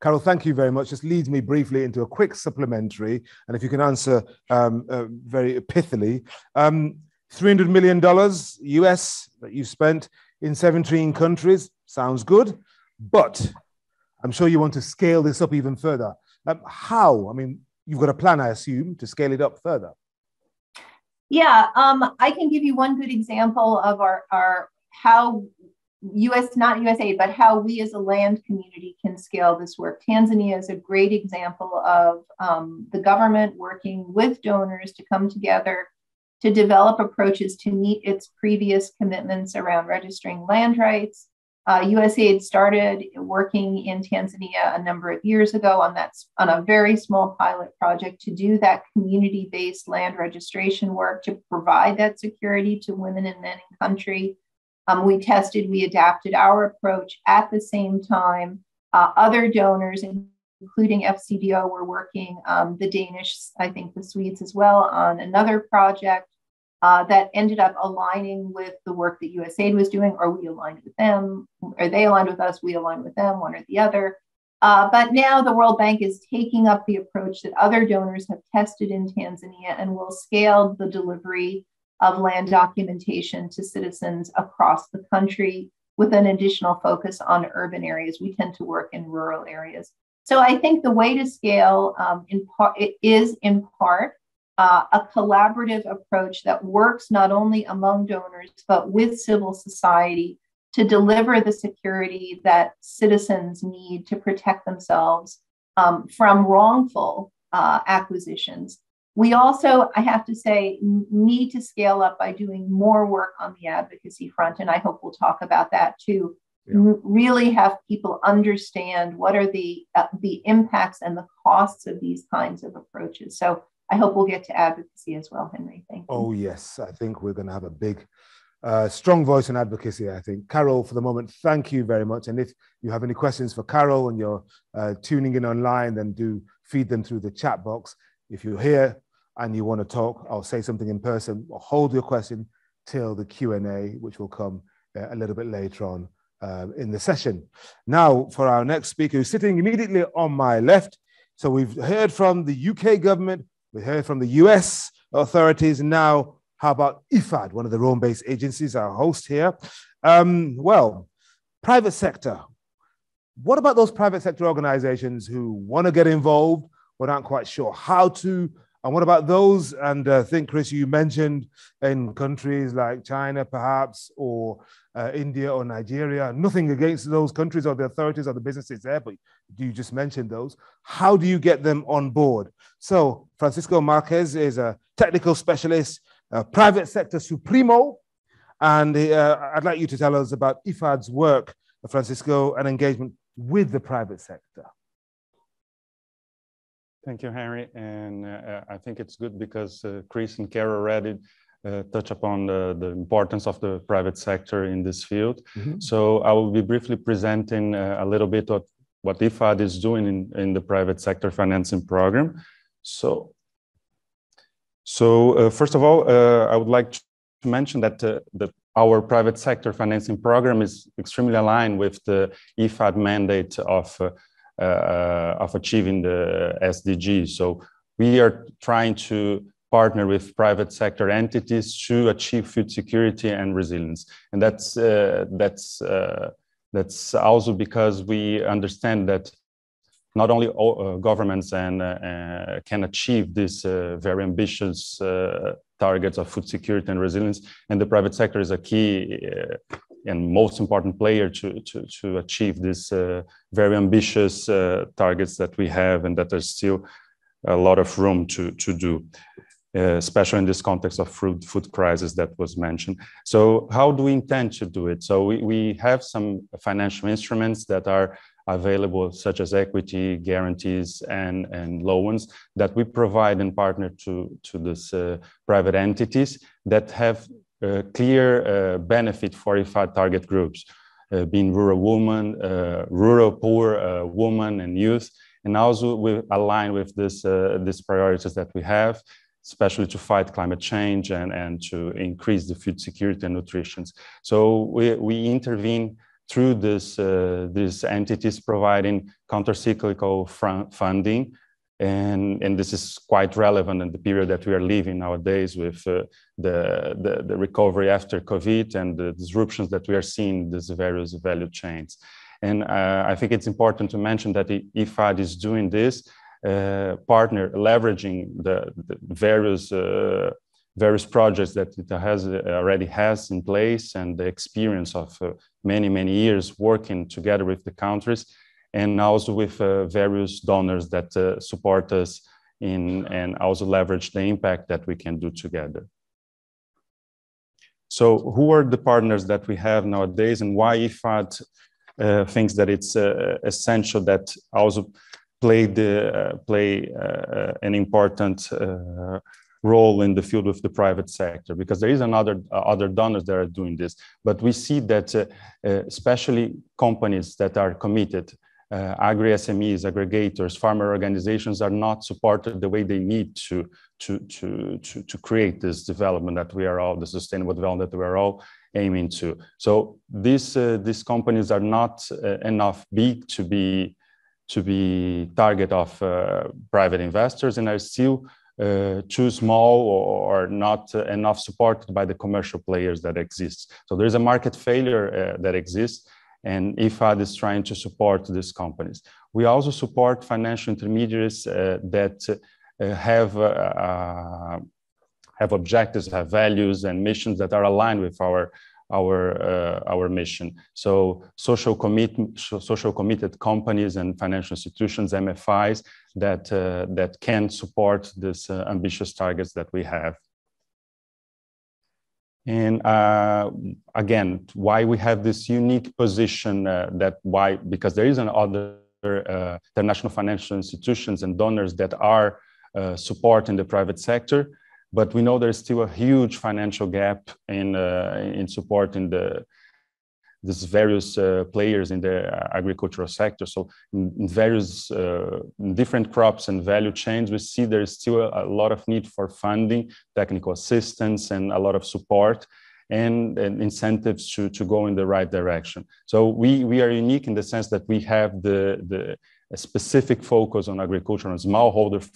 Karol, thank you very much. Just leads me briefly into a quick supplementary, and if you can answer um, uh, very pithily. Um, $300 million US that you spent in 17 countries sounds good, but I'm sure you want to scale this up even further. Um, how? I mean, you've got a plan, I assume, to scale it up further. Yeah, um, I can give you one good example of our, our how US, not USA, but how we as a land community can scale this work. Tanzania is a great example of um, the government working with donors to come together to develop approaches to meet its previous commitments around registering land rights. Uh, USAID started working in Tanzania a number of years ago on that on a very small pilot project to do that community-based land registration work to provide that security to women and men in country. Um, we tested, we adapted our approach at the same time. Uh, other donors, including FCDO, were working, um, the Danish, I think the Swedes as well, on another project uh, that ended up aligning with the work that USAID was doing, or we aligned with them, or they aligned with us, we aligned with them, one or the other. Uh, but now the World Bank is taking up the approach that other donors have tested in Tanzania and will scale the delivery of land documentation to citizens across the country with an additional focus on urban areas. We tend to work in rural areas. So I think the way to scale um, in part is in part uh, a collaborative approach that works not only among donors but with civil society to deliver the security that citizens need to protect themselves um, from wrongful uh, acquisitions we also, I have to say, need to scale up by doing more work on the advocacy front. And I hope we'll talk about that too. Yeah. Really have people understand what are the uh, the impacts and the costs of these kinds of approaches. So I hope we'll get to advocacy as well, Henry. Thank you. Oh yes, I think we're going to have a big, uh, strong voice in advocacy. I think Karol, for the moment, thank you very much. And if you have any questions for Karol and you're uh, tuning in online, then do feed them through the chat box. If you're here and you want to talk or say something in person, or hold your question till the Q&A, which will come uh, a little bit later on um, in the session. Now, for our next speaker, who's sitting immediately on my left. So we've heard from the UK government, we heard from the US authorities. Now, how about IFAD, one of the Rome-based agencies, our host here? Um, well, private sector. What about those private sector organizations who want to get involved but aren't quite sure how to and what about those? And uh, I think, Chris, you mentioned in countries like China, perhaps, or uh, India or Nigeria, nothing against those countries or the authorities or the businesses there, but do you just mentioned those. How do you get them on board? So, Francisco Marquez is a technical specialist, a private sector supremo. And uh, I'd like you to tell us about IFAD's work, Francisco, and engagement with the private sector. Thank you, Henry. And uh, I think it's good because uh, Chris and Kara already uh, touch upon the, the, importance of the private sector in this field. Mm-hmm. So I will be briefly presenting uh, a little bit of what IFAD is doing in, in the private sector financing program. So, so uh, first of all, uh, I would like to mention that uh, the, our private sector financing program is extremely aligned with the IFAD mandate of, uh, of achieving the SDGs. So we are trying to partner with private sector entities to achieve food security and resilience. And that's, uh, that's, uh, that's also because we understand that not only all, uh, governments and, uh, uh, can achieve these uh, very ambitious targets of food security and resilience, and the private sector is a key and most important player to, to, to achieve these very ambitious targets that we have and that there's still a lot of room to, to do uh, especially in this context of food, food crisis that was mentioned. So how do we intend to do it? So we, we have some financial instruments that are available, such as equity, guarantees, and, and loans that we provide in partner to, to these uh, private entities that have uh, clear uh, benefit for IFAD target groups, uh, being rural women, uh, rural poor women and youth, and also we align with this, these priorities that we have especially to fight climate change and, and to increase the food security and nutrition. So we, we intervene through this, uh, these entities providing counter-cyclical funding. And, and this is quite relevant in the period that we are living nowadays with uh, the, the, the, recovery after COVID and the disruptions that we are seeing in these various value chains. And uh, I think it's important to mention that IFAD is doing this uh, partner leveraging the, the various uh, various projects that it has uh, already has in place and the experience of many many years working together with the countries and also with various donors that support us in and also leverage the impact that we can do together. So who are the partners that we have nowadays and why IFAD uh, thinks that it's uh, essential that also play the uh, play uh, an important uh, role in the field with the private sector because there is another uh, other donors that are doing this but we see that uh, uh, especially companies that are committed agri smes aggregators farmer organizations are not supported the way they need to to to to, to create this development that we are all the sustainable development that we are all aiming to so these these companies are not enough big to be to be target of uh, private investors and are still uh, too small or, not uh, enough supported by the commercial players that exist. So there's a market failure uh, that exists and IFAD is trying to support these companies. We also support financial intermediaries uh, that uh, have have objectives, have values and missions that are aligned with our our uh, our mission. So social commit social committed companies and financial institutions, MFIs, that uh, that can support these uh, ambitious targets that we have. And uh, again, why we have this unique position uh, that why because there is an other uh, international financial institutions and donors that are supporting the private sector. But we know there's still a huge financial gap in uh, in supporting the these various uh, players in the agricultural sector. So in, in various uh, different crops and value chains, we see there's still a, a, lot of need for funding, technical assistance, and a lot of support and, and, incentives to, to go in the right direction. So we, we are unique in the sense that we have the, the specific focus on agriculture and smallholder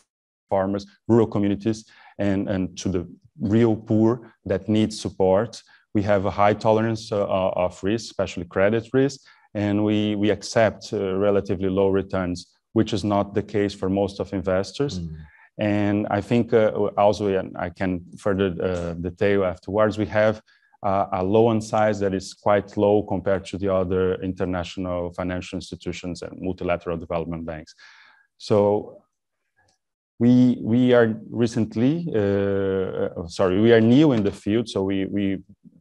farmers, rural communities, and, and to the real poor that need support. We have a high tolerance uh, of risk, especially credit risk, and we, we accept uh, relatively low returns, which is not the case for most of investors. Mm. And I think uh, also, and I can further uh, detail afterwards, we have uh, a loan size that is quite low compared to the other international financial institutions and multilateral development banks. So we we are recently uh, uh, sorry we are new in the field so we we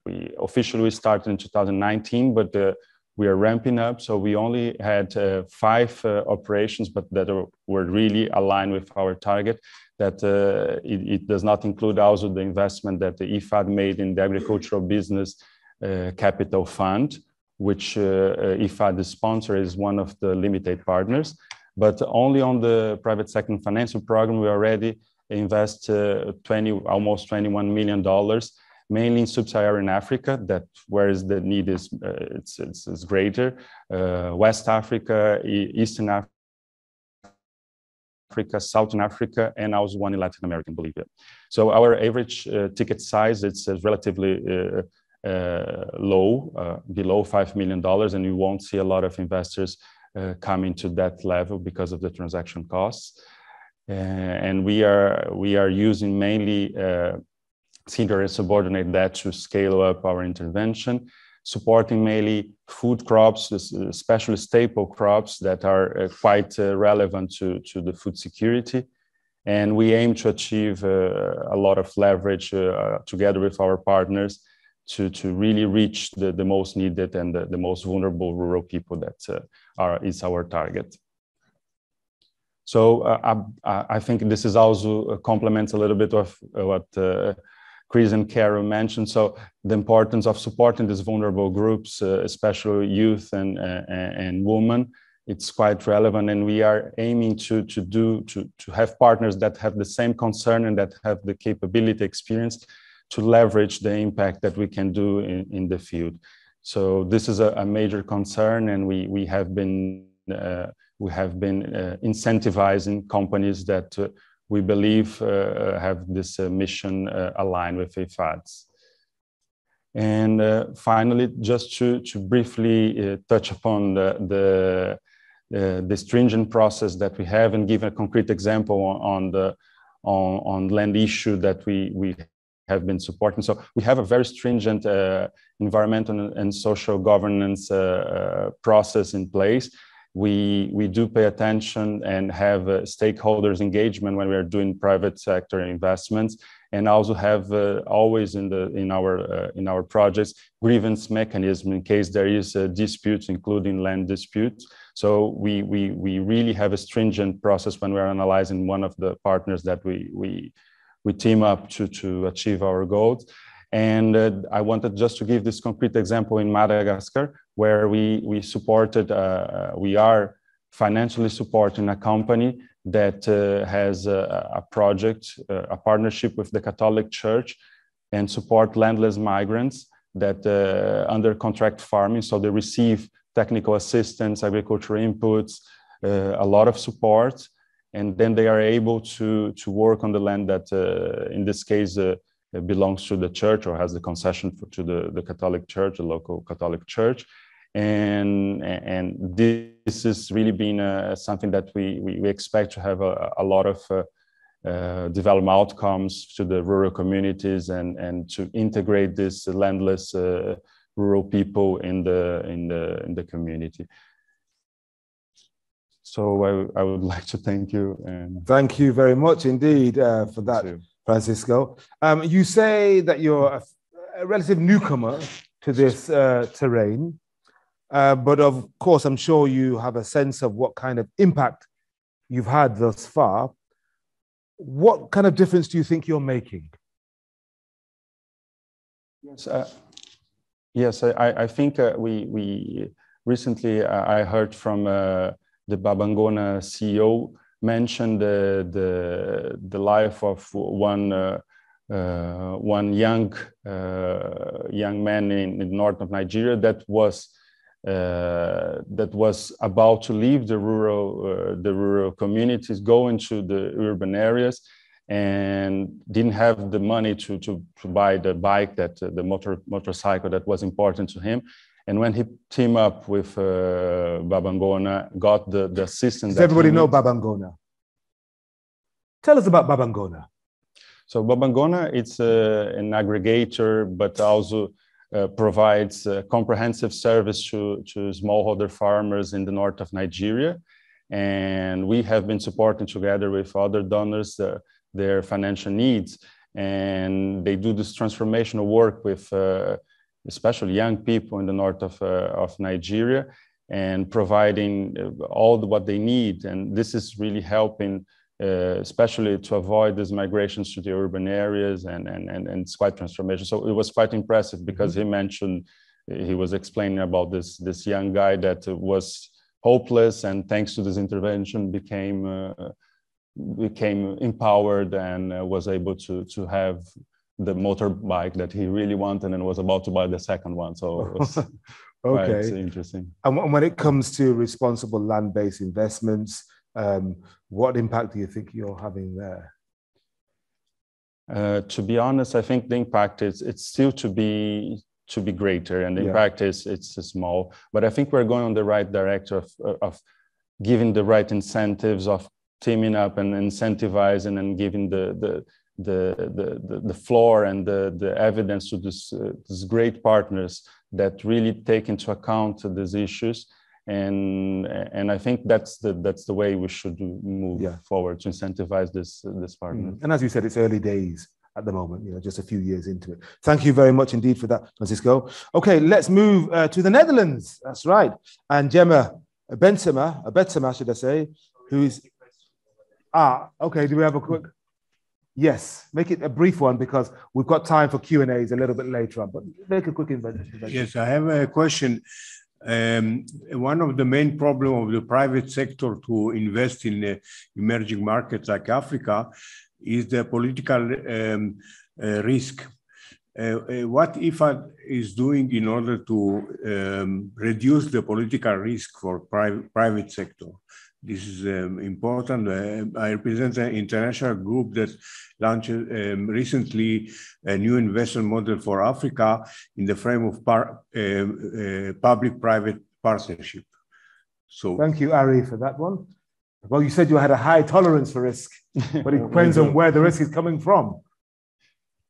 we officially started in 2019 but uh, we are ramping up. So we only had uh, five uh, operations, but that were really aligned with our target. That uh, it, it, does not include also the investment that the IFAD made in the agricultural business uh, capital fund, which uh, uh, IFAD, the sponsor, is one of the limited partners. But only on the private sector financial program, we already invest 20, almost 21 million dollars mainly in sub-Saharan Africa, that whereas the need is uh, it's, it's, it's, greater, uh, West Africa, Eastern Africa, Southern Africa, and also one in Latin America and Bolivia. So our average uh, ticket size it's relatively uh, uh, low, uh, below five million dollars, and you won't see a lot of investors coming to that level because of the transaction costs. and we are we are using mainly senior and subordinate debt to scale up our intervention, supporting mainly food crops, especially staple crops that are uh, quite uh, relevant to, to the food security. And we aim to achieve uh, a lot of leverage uh, together with our partners to, to really reach the, the most needed and the, the most vulnerable rural people that uh, are, is our target. So uh, I, I, think this is also complements a little bit of what Chris and Karol mentioned. So the importance of supporting these vulnerable groups, uh, especially youth and, uh, and women, it's quite relevant. And we are aiming to, to do, to, to have partners that have the same concern and that have the capability experience to leverage the impact that we can do in, in the field. So this is a, a major concern and we, we have been, uh, we have been uh, incentivizing companies that uh, we believe uh, uh, have this uh, mission aligned with IFAD's. And finally, just to, to briefly touch upon the, the uh, the stringent process that we have and give a concrete example on, on the on, on, land issue that we we have been supporting. So we have a very stringent uh, environmental and social governance uh, process in place we we do pay attention and have uh, stakeholders engagement when we are doing private sector investments and also have uh, always in the in our uh, in our projects grievance mechanism in case there is a dispute including land disputes. So we we we really have a stringent process when we're analyzing one of the partners that we we we team up to to achieve our goals and uh, I wanted just to give this concrete example in Madagascar, where we, we supported, uh, uh, we are financially supporting a company that uh, has a, a project, uh, a partnership with the Catholic Church and support landless migrants that uh, under contract farming. So they receive technical assistance, agricultural inputs, a lot of support, and then they are able to, to work on the land that, in this case, belongs to the church or has the concession for, to the, the Catholic Church, the local Catholic Church. And, and this is really been uh, something that we, we, we, expect to have a, a lot of uh, uh, development outcomes to the rural communities and, and to integrate this landless uh, rural people in the, in the, in the community. So I, I would like to thank you. And thank you very much indeed uh, for that. Francisco. Um, you say that you're a, a relative newcomer to this uh, terrain, uh, but of course, I'm sure you have a sense of what kind of impact you've had thus far. What kind of difference do you think you're making? Yes, uh, yes, I, I think uh, we we recently uh, I heard from uh, the Babban Gona CEO mentioned the the, the life of one uh, uh, one young uh, young man in, in, the north of Nigeria that was uh, that was about to leave the rural uh, the rural communities, go into the urban areas, and didn't have the money to to, to buy the bike that uh, the motor motorcycle that was important to him, and when he teamed up with uh, Babban Gona, got the, the assistance. Does everybody know Babban Gona? Tell us about Babban Gona. So Babban Gona, it's uh, an aggregator, but also uh, provides comprehensive service to, to smallholder farmers in the north of Nigeria. And we have been supporting together with other donors uh, their financial needs. And they do this transformational work with uh, especially young people in the north of, of Nigeria and providing all the, what they need. And this is really helping uh, especially to avoid these migrations to the urban areas and, and, and, and it's quite transformation. So it was quite impressive because he mentioned, he was explaining about this, this young guy that was hopeless and thanks to this intervention became, uh, became empowered and uh, was able to, to have the motorbike that he really wanted and was about to buy the second one. So it was okay. interesting. And when it comes to responsible land-based investments, um, what impact do you think you're having there? Uh, to be honest, I think the impact is it's still to be to be greater, and the yeah. impact is it's small. But I think we're going on the right direction of of giving the right incentives, of teaming up and incentivizing and giving the the the the, the floor and the the evidence to this uh, these great partners that really take into account these issues and and I think that's the that's the way we should move yeah. forward to incentivize this this partner. Mm. And as you said, it's early days at the moment, you know, just a few years into it. Thank you very much indeed for that, Francisco. Okay, let's move uh, to the Netherlands. That's right. And Gemma uh, Betsema, should I say, who's ah okay. Do we have a quick? Yes, make it a brief one because we've got time for Q and A's a little bit later on. But make a quick invention. Yes, I have a question. Um, one of the main problems of the private sector to invest in uh, emerging markets like Africa is the political um, uh, risk. Uh, uh what IFAD is doing in order to um, reduce the political risk for private private sector? This is um, important. Uh, I represent an international group that launched um, recently a new investment model for Africa in the frame of par, uh, uh, public-private partnership. So, thank you, Ari, for that one. Well, you said you had a high tolerance for risk, but it depends on where the risk is coming from.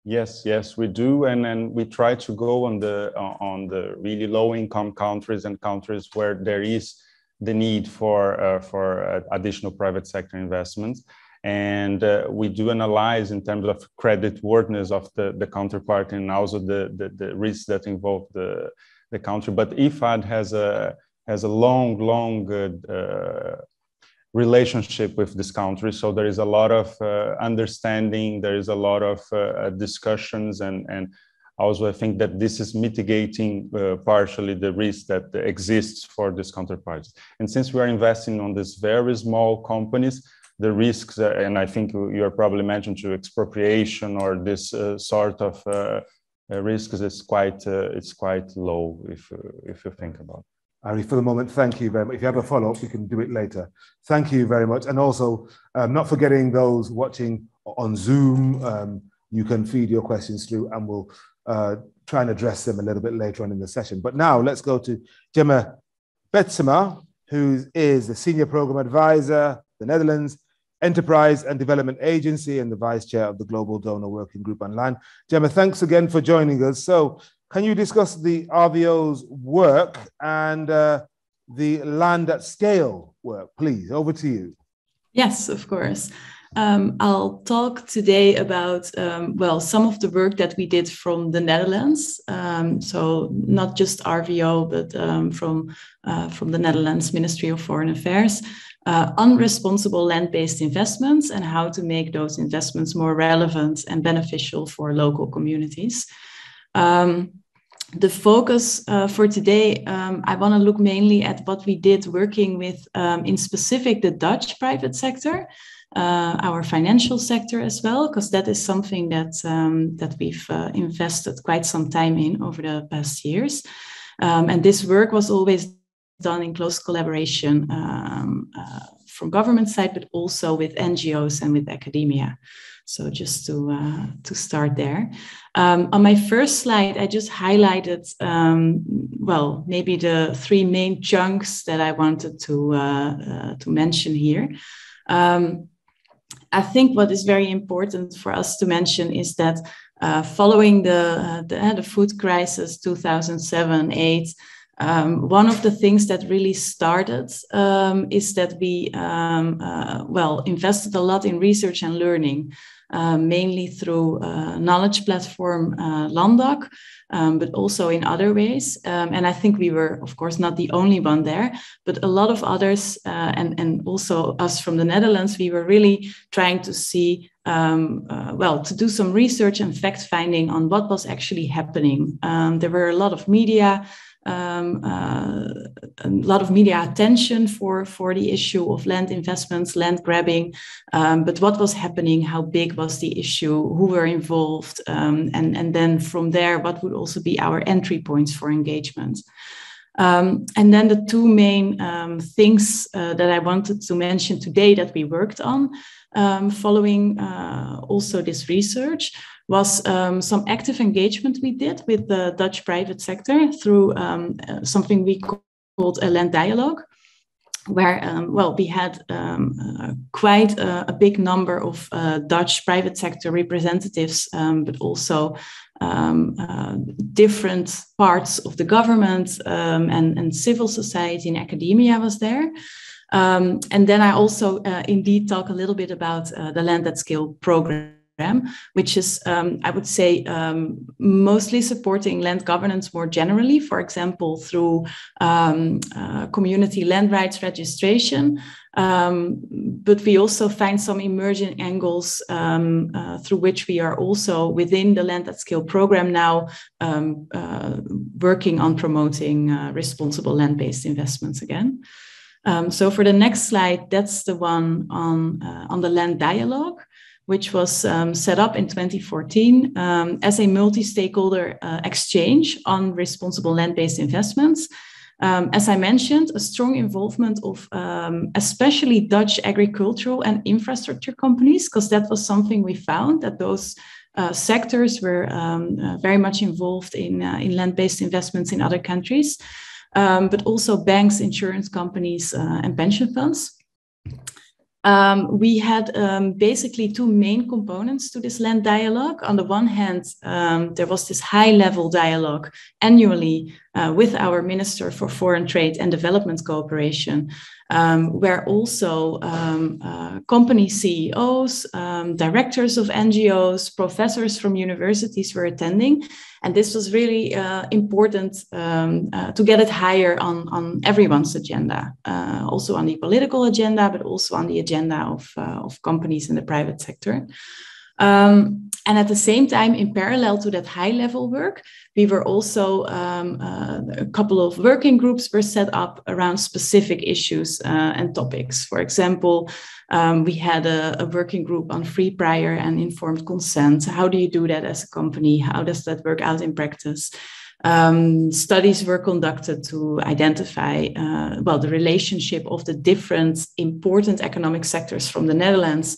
Yes, yes, we do, and and we try to go on the on the really low income countries and countries where there is the need for, uh, for uh, additional private sector investments. And uh, we do analyze in terms of credit worthiness of the, the counterparty and also the, the, the risks that involve the, the country. But IFAD has a, has a long, long uh, relationship with this country. So there is a lot of uh, understanding, there is a lot of uh, discussions and, and also I think that this is mitigating uh, partially the risk that exists for these counterparties. And since we are investing on these very small companies, the risks, uh, and I think you're probably mentioned to expropriation or this uh, sort of uh, uh, risks is quite uh, it's quite low if if you think about. It. Ari, for the moment, thank you very much. If you have a follow up, we can do it later. Thank you very much. And also, um, not forgetting those watching on Zoom, um, you can feed your questions through and we'll uh, try and address them a little bit later on in the session. But now let's go to Gemma Betsema, who is the Senior Program Advisor, the Netherlands Enterprise and Development Agency, and the Vice Chair of the Global Donor Working Group on Land. Gemma, thanks again for joining us. So, can you discuss the RVO's work and uh, the land at scale work, please? Over to you. Yes, of course. Um, I'll talk today about, um, well, some of the work that we did from the Netherlands. Um, so not just RVO, but um, from, uh, from the Netherlands Ministry of Foreign Affairs uh, on responsible land-based investments and how to make those investments more relevant and beneficial for local communities. Um, the focus uh, for today, um, I want to look mainly at what we did working with, in specific, the Dutch private sector uh, our financial sector as well, because that is something that um, that we've uh, invested quite some time in over the past years. Um, and this work was always done in close collaboration um, uh, from government side, but also with NGOs and with academia. So just to uh, to start there. Um, on my first slide, I just highlighted um, well maybe the three main chunks that I wanted to uh, uh, to mention here. Um, I think what is very important for us to mention is that uh, following the, uh, the, uh, the, food crisis 2007 8, Um, one of the things that really started um, is that we, um, uh, well, invested a lot in research and learning, mainly through uh, knowledge platform uh, LANDac, um, but also in other ways. Um, and I think we were, of course, not the only one there, but a lot of others, uh, and, and also us from the Netherlands, we were really trying to see um, uh, well, to do some research and fact finding on what was actually happening. Um, there were a lot of media um, uh, a lot of media attention for, for the issue of land investments, land grabbing. Um, but what was happening? How big was the issue? Who were involved? Um, and, and then from there, what would also be our entry points for engagement? Um, and then the two main um, things uh, that I wanted to mention today that we worked on um, following uh, also this research was um, some active engagement we did with the Dutch private sector through um, uh, something we called a land dialogue, where, um, well, we had um, uh, quite a, a, big number of uh, Dutch private sector representatives, um, but also um, uh, different parts of the government and, and civil society and academia was there. Um, and then I also uh, indeed talk a little bit about uh, the Land at Scale program which is, um, I would say, um, mostly supporting land governance more generally, for example, through um, uh, community land rights registration. Um, but we also find some emerging angles um, uh, through which we are also within the Land at Scale program now um, uh, working on promoting uh, responsible land based investments again. So for the next slide, that's the one on, uh, on the land dialogue which was um, set up in 2014 um, as a multi stakeholder uh, exchange on responsible land based investments. Um, as I mentioned, a strong involvement of um, especially Dutch agricultural and infrastructure companies, because that was something we found that those uh, sectors were um, uh, very much involved in, uh, in land based investments in other countries, um, but also banks, insurance companies, uh, and pension funds. Um, we had um, basically two main components to this land dialogue. On the one hand, um, there was this high level dialogue annually uh, with our Minister for Foreign Trade and Development Cooperation, um, where also um, uh, company CEOs, um, directors of NGOs, professors from universities were attending. And this was really uh, important um, uh, to get it higher on, on everyone's agenda, uh, also on the political agenda, but also on the agenda of, uh, of companies in the private sector. Um, and at the same time, in parallel to that high level work, we were also um, uh, a couple of working groups were set up around specific issues uh, and topics. For example, um, we had a, a, working group on free prior and informed consent. How do you do that as a company? How does that work out in practice? Um, studies were conducted to identify uh, well the relationship of the different important economic sectors from the Netherlands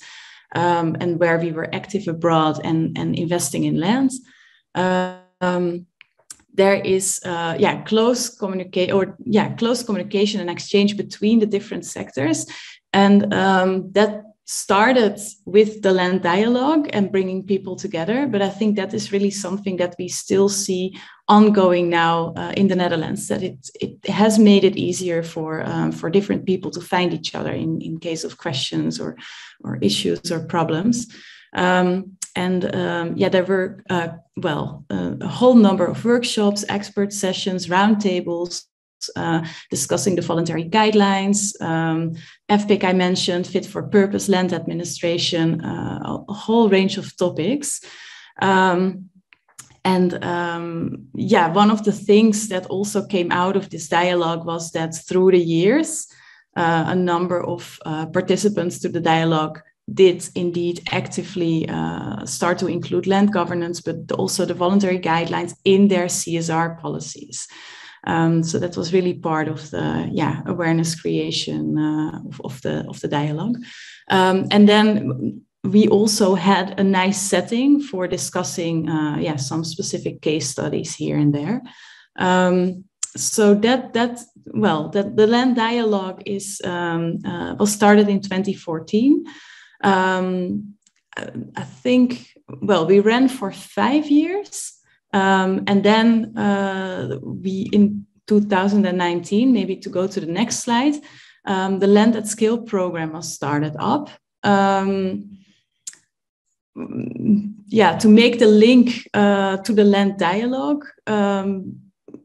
um, and where we were active abroad and, and investing in land. Um, there is uh, yeah close communicate or yeah close communication and exchange between the different sectors and um, that started with the land dialogue and bringing people together but i think that is really something that we still see ongoing now uh, in the netherlands that it, it has made it easier for um, for different people to find each other in, in case of questions or or issues or problems. Um, and um, yeah there were uh, well uh, a whole number of workshops expert sessions roundtables uh, discussing the voluntary guidelines. Um, FPIC I mentioned, fit for purpose, land administration, uh, a whole range of topics. Um, and um, yeah, one of the things that also came out of this dialogue was that through the years, uh, a number of uh, participants to the dialogue did indeed actively uh, start to include land governance, but also the voluntary guidelines in their CSR policies. Um, so that was really part of the yeah awareness creation uh, of, of, the of the dialogue. Um, and then we also had a nice setting for discussing uh, yeah some specific case studies here and there. Um, so that that well that the land dialogue is um, uh, was started in 2014. Um, I think well we ran for five years. Um, and then uh, we in 2019, maybe to go to the next slide, um, the Land at Scale program was started up. Um, yeah, to make the link uh, to the land dialogue, um,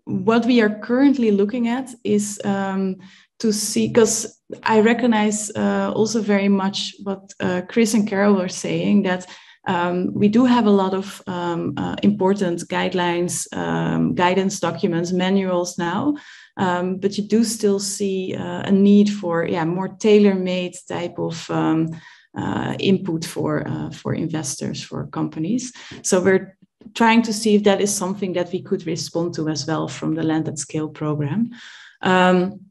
what we are currently looking at is um, to see, because I recognize uh, also very much what uh, Chris and Karol were saying that um, we do have a lot of um, uh, important guidelines, um, guidance documents, manuals now, um, but you do still see uh, a need for yeah more tailor-made type of um, uh, input for uh, for investors for companies. So we're trying to see if that is something that we could respond to as well from the Land at Scale program. Um,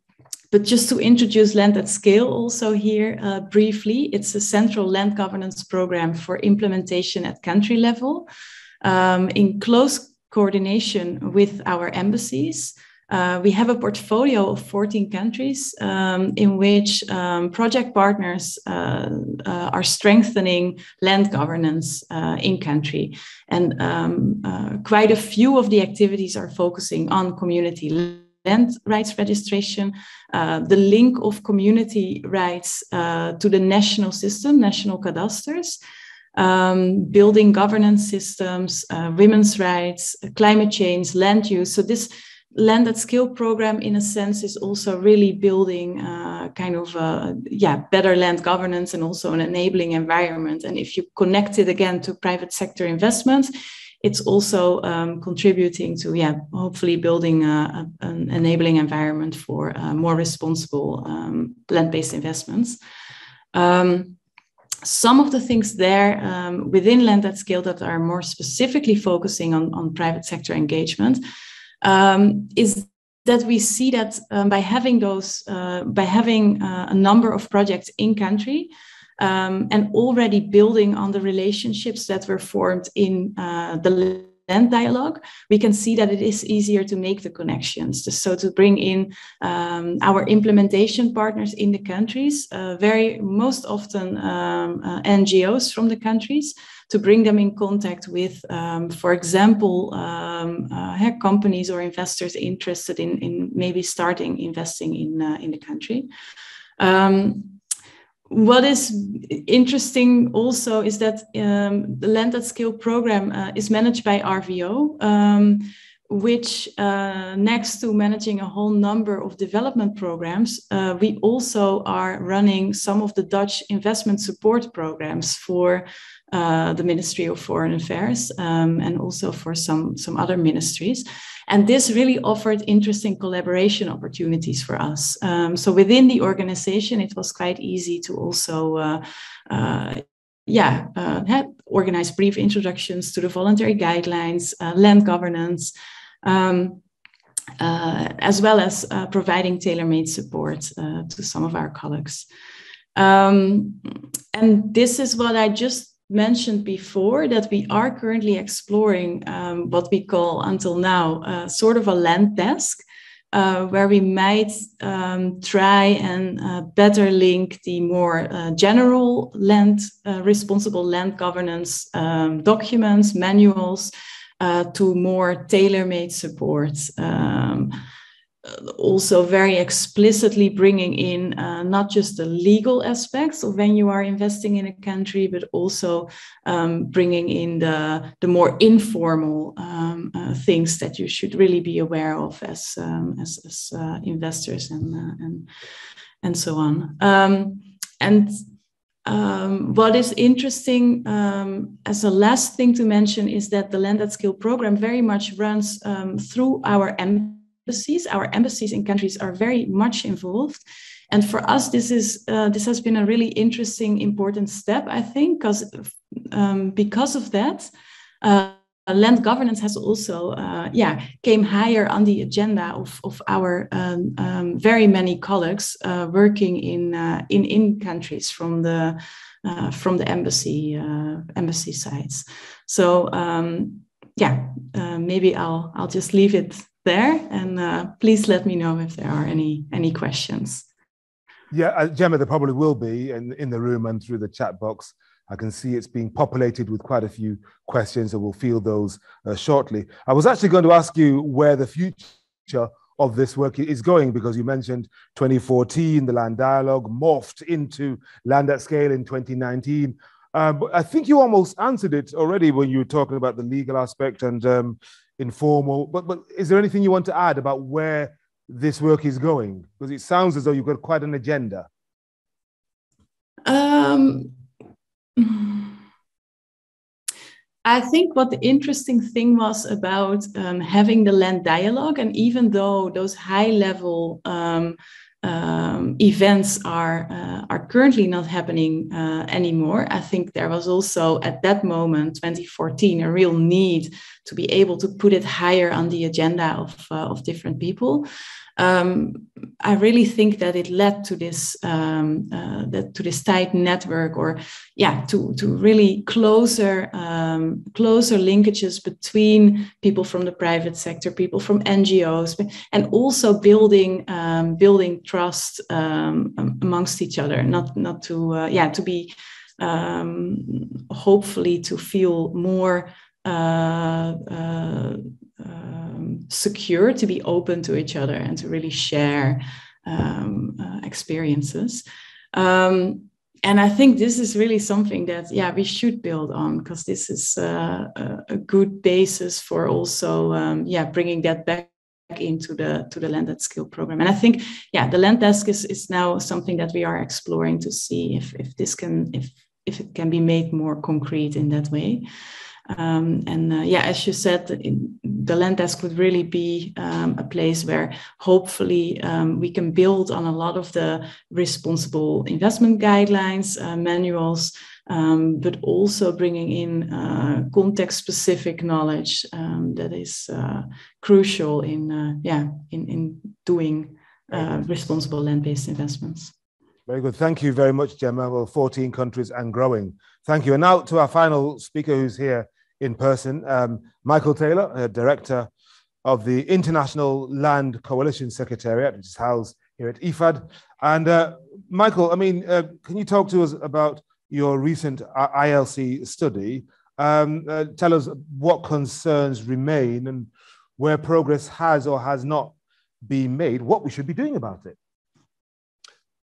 but just to introduce Land at Scale also here uh, briefly, it's a central land governance program for implementation at country level um, in close coordination with our embassies. Uh, we have a portfolio of 14 countries um, in which um, project partners uh, uh, are strengthening land governance uh, in country. And um, uh, quite a few of the activities are focusing on community land rights registration, uh, the link of community rights to the national system, national cadastres. Um, building governance systems, women's rights, climate change, land use. So this land at scale program in a sense is also really building uh, kind of a, yeah better land governance and also an enabling environment and if you connect it again to private sector investments it's also um, contributing to yeah hopefully building a, a, an enabling environment for uh, more responsible um, land-based investments. Um, some of the things there um, within land at scale that are more specifically focusing on, on private sector engagement um, is that we see that um, by having those, uh, by having uh, a number of projects in country, um, and already building on the relationships that were formed in uh, the land dialogue, we can see that it is easier to make the connections. So to bring in um, our implementation partners in the countries, uh, very most often um, uh, NGOs from the countries, to bring them in contact with, um, for example, um, uh, companies or investors interested in, in maybe starting investing in, uh, in the country. Um, what is interesting also is that um, the Land at Scale program uh, is managed by RVO, um, which uh, next to managing a whole number of development programs, uh, we also are running some of the Dutch investment support programs for uh, the Ministry of Foreign Affairs um, and also for some, some other ministries. And this really offered interesting collaboration opportunities for us. Um, so within the organization, it was quite easy to also, uh, uh, yeah, uh, organize brief introductions to the voluntary guidelines, uh, land governance, um, uh, as well as uh, providing tailor-made support to some of our colleagues. Um, and this is what I just mentioned before that we are currently exploring um, what we call until now uh, sort of a land desk uh, where we might um, try and uh, better link the more uh, general land uh, responsible land governance um, documents manuals uh, to more tailor-made support um, also very explicitly bringing in uh, not just the legal aspects of when you are investing in a country, but also um, bringing in the, the more informal um, uh, things that you should really be aware of as, um, as, as uh, investors and, uh, and, and so on. Um, and um, what is interesting um, as a last thing to mention is that the Land at Scale program very much runs um, through our embassies. Our embassies in countries are very much involved. And for us, this is uh, this has been a really interesting, important step, I think, because um, because of that, uh, land governance has also, uh, yeah, came higher on the agenda of of our um, um, very many colleagues uh, working in uh, in in countries from the uh, from the embassy embassy sides. So um, yeah, maybe I'll I'll just leave it there. And uh, please let me know if there are any any questions. Yeah, uh, Gemma, there probably will be in, in the room and through the chat box. I can see it's being populated with quite a few questions, and we'll field those uh, shortly. I was actually going to ask you where the future of this work is going? Because you mentioned 2014, the land dialogue morphed into land at scale in 2019. Uh, but I think you almost answered it already when you were talking about the legal aspect and um, informal. But but is there anything you want to add about where this work is going? Because it sounds as though you've got quite an agenda. Um, I think what the interesting thing was about um, having the land dialogue, and even though those high level um, um, events are uh, are currently not happening uh, anymore. I think there was also at that moment, 2014, a real need to be able to put it higher on the agenda of uh, of different people um, I really think that it led to this um, uh, that, to this tight network, or yeah, to to really closer um, closer linkages between people from the private sector, people from NGOs, and also building um, building trust um, amongst each other. Not not to uh, yeah to be um, hopefully to feel more. Uh, uh um, secure to be open to each other and to really share um, uh, experiences. Um, and I think this is really something that, yeah, we should build on because this is uh, a, good basis for also, um, yeah, bringing that back into the to the land at scale program and i think yeah the land desk is, is now something that we are exploring to see if if this can if if it can be made more concrete in that way um, and uh, yeah, as you said, the land desk would really be um, a place where hopefully um, we can build on a lot of the responsible investment guidelines, uh, manuals, um, but also bringing in uh, context-specific knowledge um, that is uh, crucial in uh, yeah in in doing uh, responsible land-based investments. Very good. Thank you very much, Gemma. Well, 14 countries and growing. Thank you. And now to our final speaker who's here in person. Um, Michael Taylor, uh, Director of the International Land Coalition Secretariat, which is housed here at IFAD. And uh, Michael, I mean, uh, can you talk to us about your recent ILC study? Um, uh, tell us what concerns remain and where progress has or has not been made, what we should be doing about it.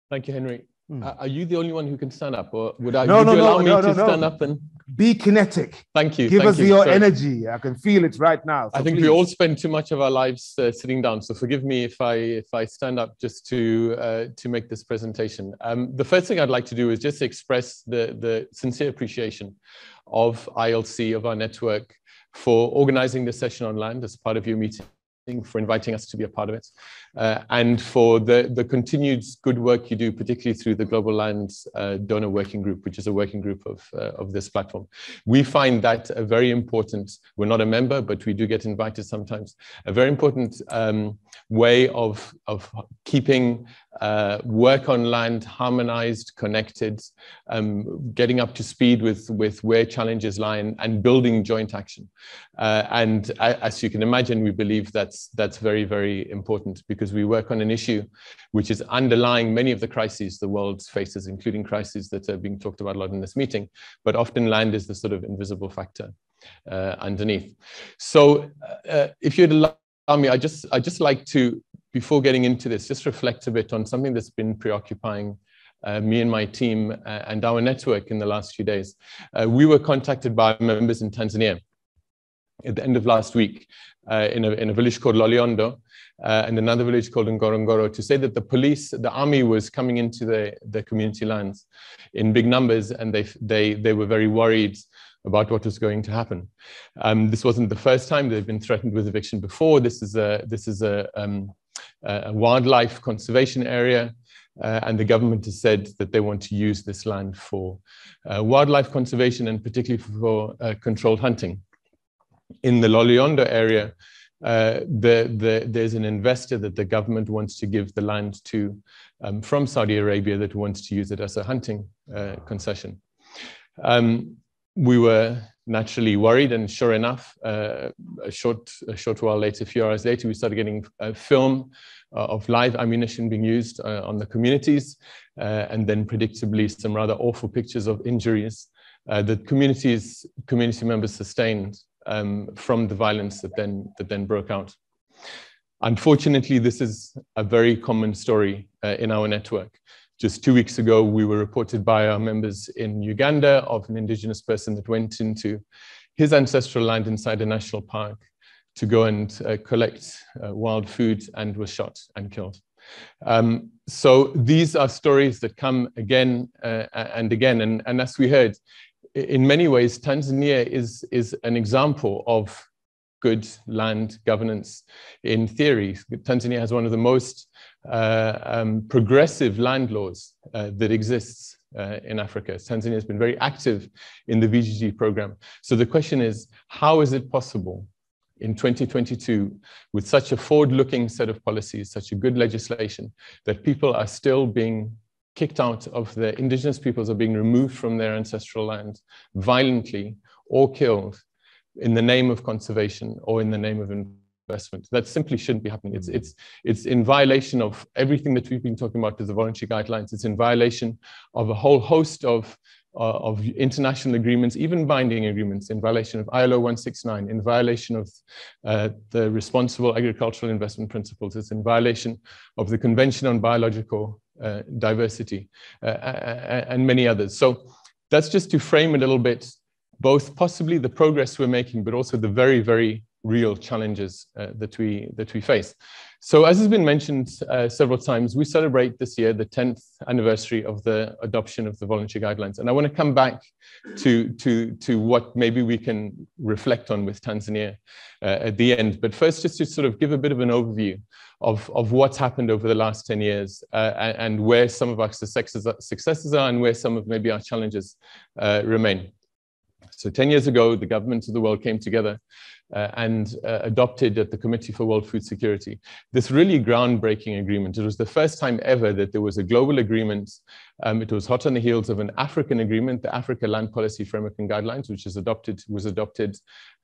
Thank you, Henry. Hmm. Are you the only one who can stand up, or would I? No, would no, you allow no, me to stand up and be kinetic? Thank you. Give thank us you. your Sorry. energy. I can feel it right now. So I think please. we all spend too much of our lives uh, sitting down. So forgive me if I if I stand up just to uh, to make this presentation. Um, the first thing I'd like to do is just express the the sincere appreciation of ILC of our network for organizing this session on land as part of your meeting for inviting us to be a part of it, uh, and for the, the continued good work you do, particularly through the Global Land uh, Donor Working Group, which is a working group of, uh, of this platform. We find that a very important, we're not a member, but we do get invited sometimes, a very important um, way of, of keeping uh, work on land harmonized, connected, um, getting up to speed with, with where challenges lie and, and building joint action. Uh, and as you can imagine, we believe that's, that's very, very important because we work on an issue which is underlying many of the crises the world faces, including crises that are being talked about a lot in this meeting. But often land is the sort of invisible factor uh, underneath. So uh, if you'd allow me, I just, I just like to before getting into this, just reflect a bit on something that's been preoccupying uh, me and my team uh, and our network in the last few days. Uh, we were contacted by members in Tanzania at the end of last week uh, in, a, in a village called Loliondo uh, and another village called Ngorongoro to say that the police, the army was coming into the, the community lands in big numbers and they, they, they were very worried about what was going to happen. Um, this wasn't the first time they've been threatened with eviction before. This is a, this is a, um, a wildlife conservation area. Uh, and the government has said that they want to use this land for uh, wildlife conservation and particularly for uh, controlled hunting. In the Loliondo area, uh, the, the, there's an investor that the government wants to give the land to um, from Saudi Arabia that wants to use it as a hunting uh, concession. Um, we were naturally worried, and sure enough, uh, a short a short while later, a few hours later, we started getting a film uh, of live ammunition being used uh, on the communities, uh, and then predictably some rather awful pictures of injuries uh, that communities community members sustained um, from the violence that then that then broke out. Unfortunately, this is a very common story uh, in our network. Just two weeks ago, we were reported by our members in Uganda of an indigenous person that went into his ancestral land inside a national park to go and uh, collect uh, wild food and was shot and killed. Um, so these are stories that come again uh, and again. And, and as we heard, in many ways, Tanzania is, is an example of good land governance in theory. Tanzania has one of the most uh, um, progressive land laws uh, that exists uh, in Africa. Tanzania has been very active in the VGG program. So the question is, how is it possible in 2022 with such a forward-looking set of policies, such a good legislation, that people are still being kicked out of their indigenous peoples are being removed from their ancestral land violently or killed in the name of conservation or in the name of investment. That simply shouldn't be happening. It's, it's, it's in violation of everything that we've been talking about as the voluntary guidelines. It's in violation of a whole host of, uh, of international agreements, even binding agreements, in violation of ILO 169, in violation of uh, the responsible agricultural investment principles. It's in violation of the Convention on Biological uh, Diversity uh, and many others. So that's just to frame a little bit both possibly the progress we're making, but also the very, very real challenges uh, that we that we face. So, as has been mentioned uh, several times, we celebrate this year the 10th anniversary of the adoption of the voluntary guidelines, and I want to come back to to to what maybe we can reflect on with Tanzania uh, at the end. But first, just to sort of give a bit of an overview of of what's happened over the last 10 years uh, and, and, where some of our successes successes are and where some of maybe our challenges uh, remain. So 10 years ago, the governments of the world came together uh, and uh, adopted at the Committee for World Food Security this really groundbreaking agreement. It was the first time ever that there was a global agreement. Um, it was hot on the heels of an African agreement, the Africa Land Policy Framework and Guidelines, which adopted was adopted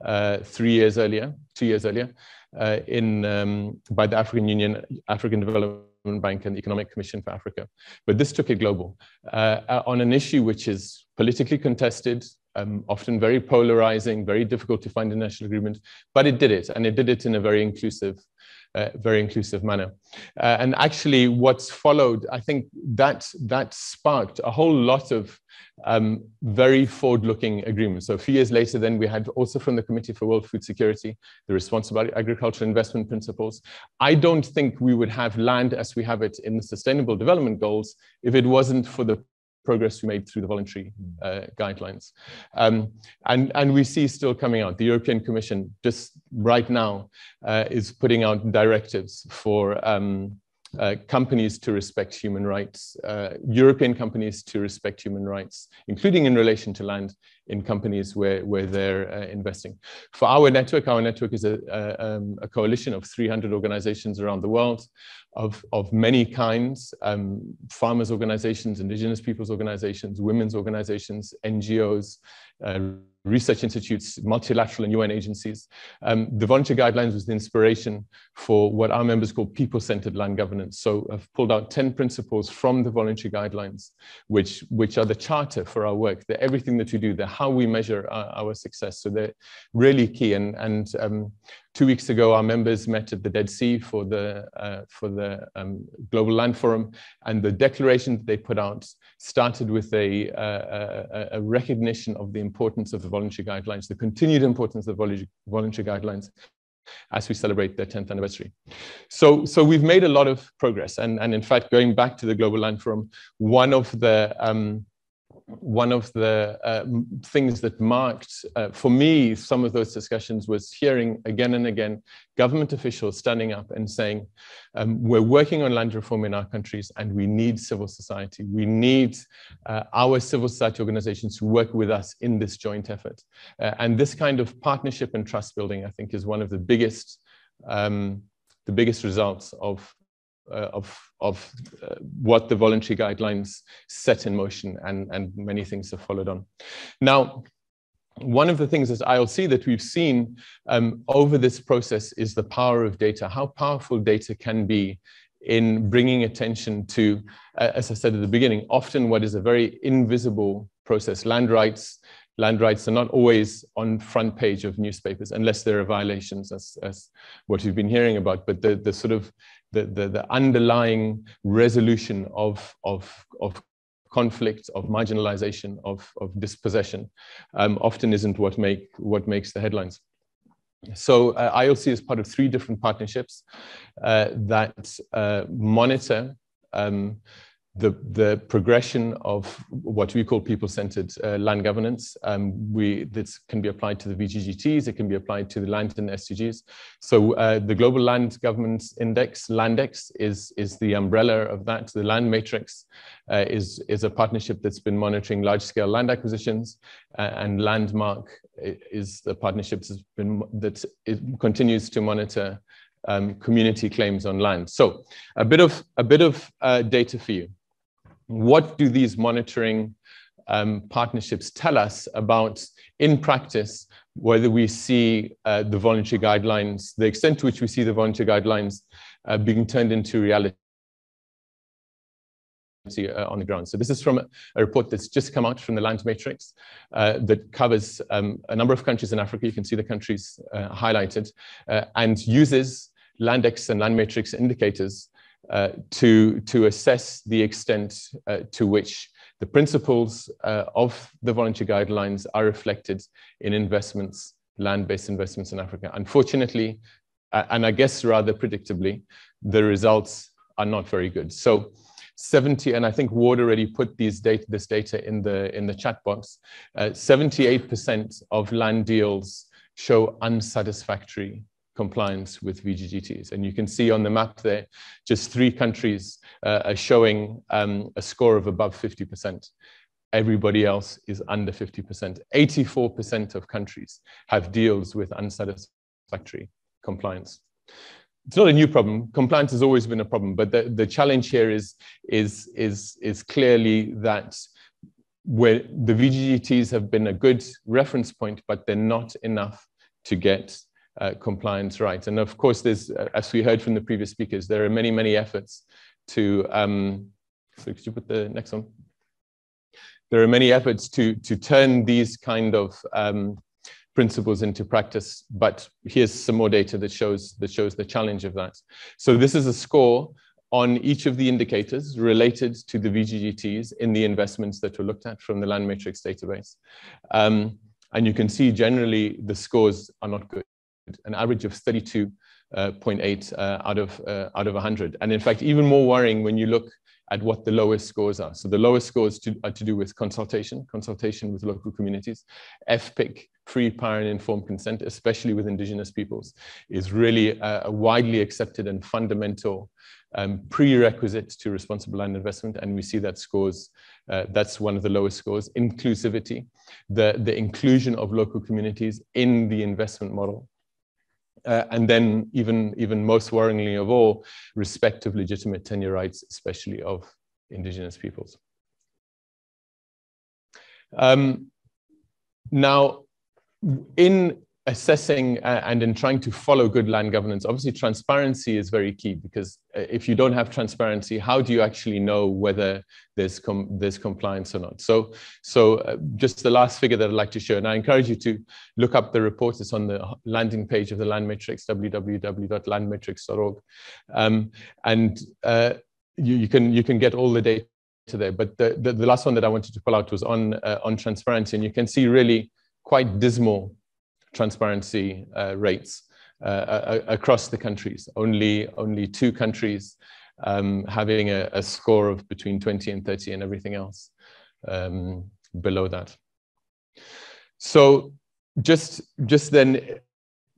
uh, three years earlier, two years earlier, uh, in um, by the African Union, African Development Bank, and the Economic Commission for Africa. But this took it global uh, on an issue which is politically contested, um, often very polarizing, very difficult to find a national agreement, but it did it, and it did it in a very inclusive, uh, very inclusive manner. Uh, and actually, what's followed, I think that that sparked a whole lot of um, very forward-looking agreements. So a few years later, then we had also from the Committee for World Food Security, the Responsible Agricultural Investment Principles. I don't think we would have land as we have it in the Sustainable Development Goals if it wasn't for the progress we made through the voluntary hmm. uh, guidelines. Um, and, and we see still coming out, the European Commission just right now uh, is putting out directives for um, uh, companies to respect human rights, uh, European companies to respect human rights, including in relation to land in companies where, where they're uh, investing. For our network, our network is a, a, um, a, coalition of 300 organizations around the world of, of many kinds, um, farmers organizations, indigenous peoples organizations, women's organizations, NGOs, uh, research institutes, multilateral and UN agencies. Um, the voluntary guidelines was the inspiration for what our members call people-centered land governance. So I've pulled out 10 principles from the voluntary guidelines, which, which are the charter for our work. They're everything that we do, they're how we measure our, our success. So they're really key. And, and um, two weeks ago, our members met at the Dead Sea for the, uh, for the um, Global Land Forum, and the declaration that they put out started with a, a, a, recognition of the importance of the voluntary guidelines, the continued importance of voluntary guidelines as we celebrate their 10th anniversary. So, so we've made a lot of progress. And, and in fact, going back to the Global Land Forum, one of the um, one of the uh, things that marked, uh, for me, some of those discussions was hearing again and again government officials standing up and saying, um, we're working on land reform in our countries and we need civil society. We need uh, our civil society organizations to work with us in this joint effort. Uh, and this kind of partnership and trust building, I think, is one of the biggest um, the biggest results of uh, of, of uh, what the voluntary guidelines set in motion and, and many things have followed on. Now, one of the things as ILC that we've seen um, over this process is the power of data, how powerful data can be in bringing attention to, uh, as I said at the beginning, often what is a very invisible process, land rights, land rights are not always on front page of newspapers unless there are violations as, as what we've been hearing about but the, the sort of the, the, the underlying resolution of, of, of conflict of marginalization of, of dispossession um, often isn't what make what makes the headlines. So uh, ILC is part of three different partnerships uh, that uh, monitor um, the, the progression of what we call people-centered uh, land governance. Um, we, this can be applied to the VGGTs, it can be applied to the land and SDGs. So uh, the Global Land Governance Index, LANDEX, is, is the umbrella of that. The Land Matrix uh, is, is a partnership that's been monitoring large-scale land acquisitions, uh, and Landmark is the partnership that's been, that continues to monitor um, community claims on land. So a bit of, a bit of uh, data for you what do these monitoring um, partnerships tell us about, in practice, whether we see uh, the voluntary guidelines, the extent to which we see the voluntary guidelines uh, being turned into reality uh, on the ground. So this is from a, report that's just come out from the Land Matrix uh, that covers um, a number of countries in Africa. You can see the countries uh, highlighted uh, and uses Landex and Land Matrix indicators uh, to, to assess the extent uh, to which the principles uh, of the voluntary guidelines are reflected in investments, land-based investments in Africa. Unfortunately, and I guess rather predictably, the results are not very good. So 70, and I think Ward already put these data, this data in the, in the chat box, 78% of land deals show unsatisfactory compliance with VGGTs. And you can see on the map there, just three countries uh, are showing um, a score of above 50%. Everybody else is under 50%. 84% of countries have deals with unsatisfactory compliance. It's not a new problem. Compliance has always been a problem, but the, the challenge here is, is, is, is clearly that where the VGGTs have been a good reference point, but they're not enough to get uh, compliance right. And of course, there's, uh, as we heard from the previous speakers, there are many, many efforts to, um, so could you put the next one? There are many efforts to, to turn these kind of um, principles into practice, but here's some more data that shows, that shows the challenge of that. So this is a score on each of the indicators related to the VGGTs in the investments that were looked at from the Land Matrix database. Um, and you can see generally the scores are not good an average of 32.8 uh, out of uh, out of 100. And in fact, even more worrying when you look at what the lowest scores are. So the lowest scores to, are to do with consultation, consultation with local communities. FPIC, free, prior, and informed consent, especially with indigenous peoples, is really a, a widely accepted and fundamental um, prerequisite to responsible land investment. And we see that scores, uh, that's one of the lowest scores. Inclusivity, the, the inclusion of local communities in the investment model uh, and then even, even most worryingly of all, respect of legitimate tenure rights, especially of indigenous peoples. Um, now, in assessing uh, and in trying to follow good land governance, obviously transparency is very key because uh, if you don't have transparency, how do you actually know whether there's com there's compliance or not? So, so uh, just the last figure that I'd like to show, and I encourage you to look up the report. It's on the landing page of the Land Matrix, www.landmatrix.org, um, and uh, you, you can you can get all the data there. But the, the, the last one that I wanted to pull out was on uh, on transparency, and you can see really quite dismal transparency uh, rates uh, across the countries. Only, only two countries um, having a, a, score of between 20 and 30 and everything else um, below that. So just, just then,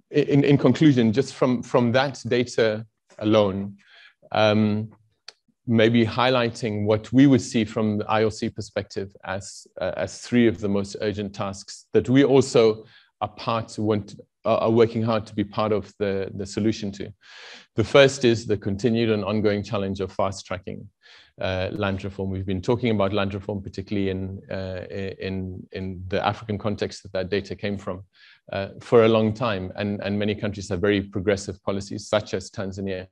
in, in conclusion, just from, from that data alone, um, maybe highlighting what we would see from the ILC perspective as, uh, as three of the most urgent tasks that we also are part want are working hard to be part of the, the solution to. The first is the continued and ongoing challenge of fast tracking uh, land reform. We've been talking about land reform, particularly in, uh, in, in the African context that that data came from, uh, for a long time. And, and many countries have very progressive policies, such as Tanzania,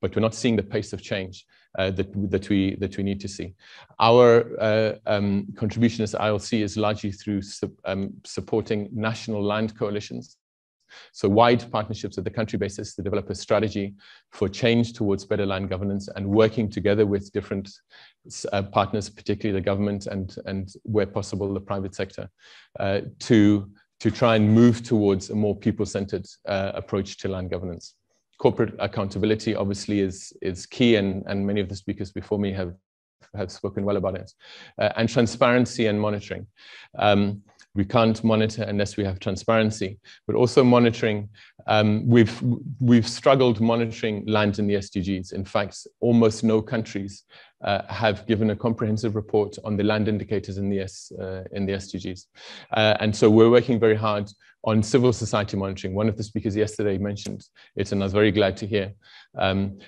but we're not seeing the pace of change uh, that, that, we, that we need to see. Our uh, um, contribution as ILC is largely through su um, supporting national land coalitions. So wide partnerships at the country basis to develop a strategy for change towards better land governance and working together with different uh, partners, particularly the government and, and where possible, the private sector, uh, to, to try and move towards a more people-centered uh, approach to land governance corporate accountability obviously is is key and and many of the speakers before me have have spoken well about it. Uh, and transparency and monitoring. Um, we can't monitor unless we have transparency but also monitoring um, we've we've struggled monitoring land in the sdgs in fact almost no countries uh, have given a comprehensive report on the land indicators in the S, uh, in the SDGs. Uh, and so we're working very hard on civil society monitoring. One of the speakers yesterday mentioned it, and I was very glad to hear. Um,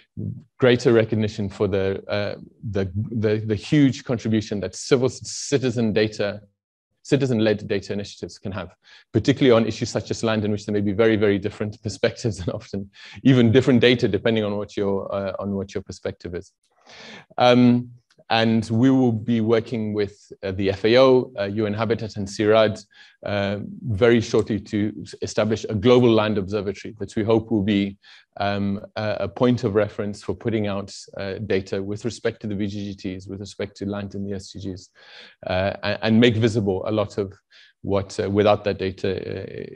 greater recognition for the, uh, the, the, the, huge contribution that civil citizen data, citizen-led data initiatives can have, particularly on issues such as land in which there may be very, very different perspectives and often even different data depending on what your, uh, on what your perspective is. Um, and we will be working with uh, the FAO, uh, UN Habitat and CIRAD uh, very shortly to establish a global land observatory that we hope will be um, a, a, point of reference for putting out uh, data with respect to the VGGTs, with respect to land in the SDGs, uh, and, and, make visible a lot of what, uh, without that data,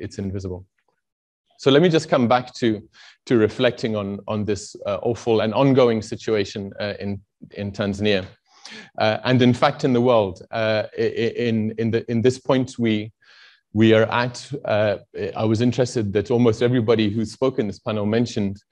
it's invisible. So let me just come back to, to reflecting on, on this awful and ongoing situation in, in Tanzania. Uh, and in fact, in the world, uh, in, in, the, in this point we, we are at, uh, I was interested that almost everybody who spoke in this panel mentioned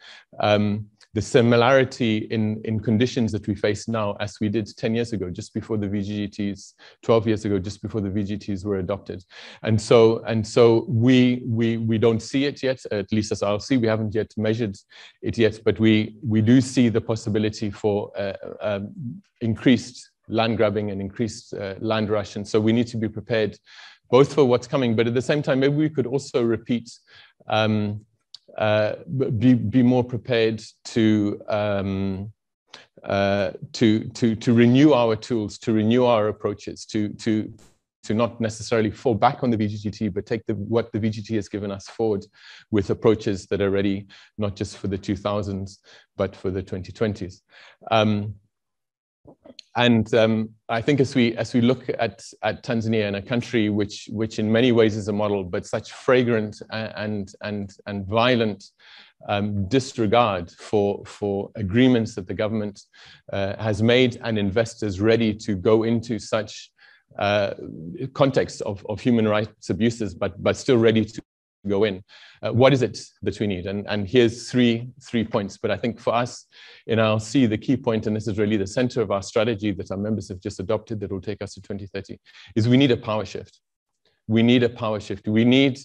um, the similarity in, in conditions that we face now as we did 10 years ago, just before the VGTs, 12 years ago, just before the VGTs were adopted. And so, and so we, we, we don't see it yet, at least as ILC, we haven't yet measured it yet, but we, we do see the possibility for uh, um, increased land grabbing and increased uh, land rush. And so we need to be prepared both for what's coming, but at the same time, maybe we could also repeat um, uh, be, be more prepared to, um, uh, to, to, to renew our tools, to renew our approaches, to, to, to not necessarily fall back on the VGGT, but take the, what the VGT has given us forward with approaches that are ready, not just for the 2000s, but for the 2020s. Um, and um, I think as we as we look at at Tanzania and a country which which in many ways is a model, but such fragrant and and and violent um, disregard for for agreements that the government uh, has made and investors ready to go into such uh, context of, of human rights abuses, but but still ready to go in. Uh, what is it that we need? And, and here's three, three points. But I think for us in ILC, the key point, and this is really the center of our strategy that our members have just adopted that will take us to 2030, is we need a power shift. We need a power shift. We need,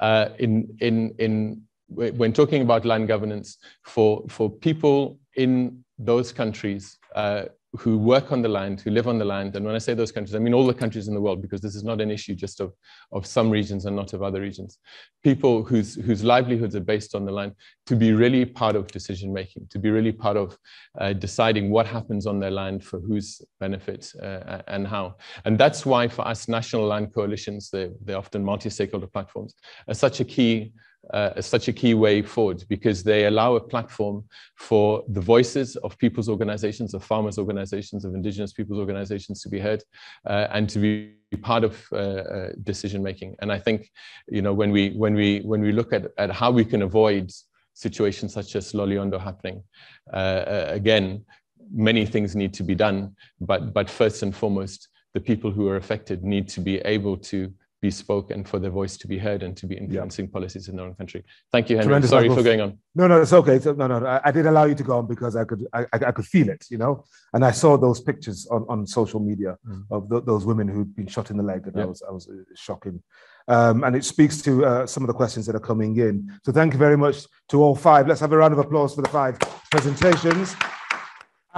uh, in, in, in, when talking about land governance, for, for people in those countries uh, who work on the land, who live on the land. And when I say those countries, I mean all the countries in the world, because this is not an issue just of, of some regions and not of other regions. People whose, whose livelihoods are based on the land to be really part of decision making, to be really part of uh, deciding what happens on their land for whose benefit uh, and how. And that's why for us, national land coalitions, they're, they're often multi-stakeholder platforms, are such a key uh, such a key way forward because they allow a platform for the voices of people's organizations, of farmers' organizations, of indigenous people's organizations to be heard uh, and to be part of uh, uh decision making. And I think, you know, when we when we when we look at, at how we can avoid situations such as Loliondo happening, uh, uh, again, many things need to be done, but but first and foremost, the people who are affected need to be able to be spoken, for their voice to be heard, and to be influencing yeah. policies in their own country. Thank you, Henry. Tremendous Sorry for going on. No, no, it's okay. So, no, no, I, I, did allow you to go on because I could, I, I, could feel it, you know. And I saw those pictures on, on social media mm. of th- those women who'd been shot in the leg, and yeah. I was, I was uh, shocking. Um, and it speaks to uh, some of the questions that are coming in. So thank you very much to all five. Let's have a round of applause for the five presentations.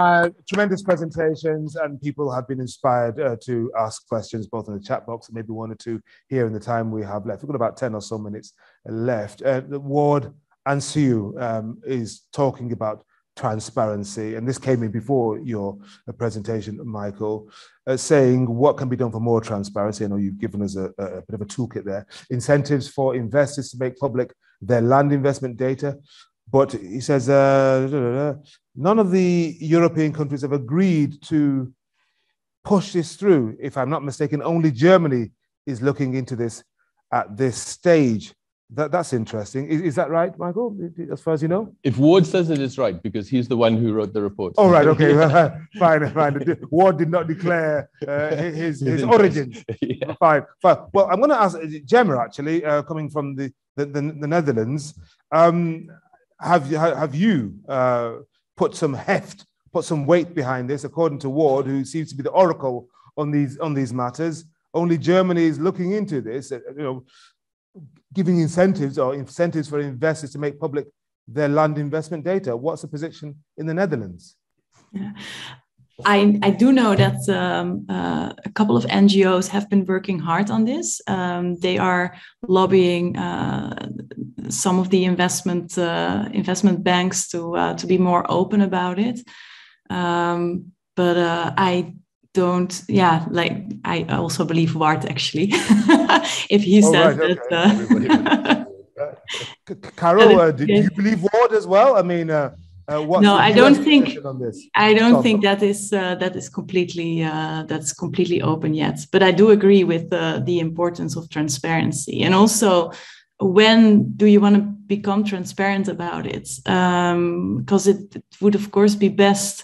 Uh, tremendous presentations, and people have been inspired uh, to ask questions both in the chat box and maybe one or two here in the time we have left. We've got about 10 or so minutes left. Uh, Ward Anseeuw um, is talking about transparency, and this came in before your presentation, Michael, uh, saying what can be done for more transparency. I know you've given us a, a, bit of a toolkit there. Incentives for investors to make public their land investment data. But he says uh, none of the European countries have agreed to push this through. If I'm not mistaken, only Germany is looking into this at this stage. That, that's interesting. Is, is that right, Michael, as far as you know? If Ward says it is right, because he's the one who wrote the report. Oh, right, okay. fine, fine. Ward did not declare uh, his, his origins. yeah. Fine, fine. Well, I'm going to ask Gemma, actually, uh, coming from the, the, the, the Netherlands. Um, have, you, have you uh, put some heft, put some weight behind this, according to Ward, who seems to be the oracle on these, on these matters? Only Germany is looking into this. Uh, you know, giving incentives or incentives for investors to make public their land investment data. What's the position in the Netherlands? Yeah. I, I do know that um, uh, a couple of NGOs have been working hard on this. Um, they are lobbying uh, some of the investment uh, investment banks to uh, to be more open about it. Um, but uh, I don't yeah like i also believe Ward actually if he oh, says right, that uh, Karol uh, do you believe ward as well? I mean uh, uh no i don't think i don't think that is uh, that is completely uh, that's completely open yet. But i do agree with the importance of transparency. And also when do you want to become transparent about it? Because um, it, it would of course be best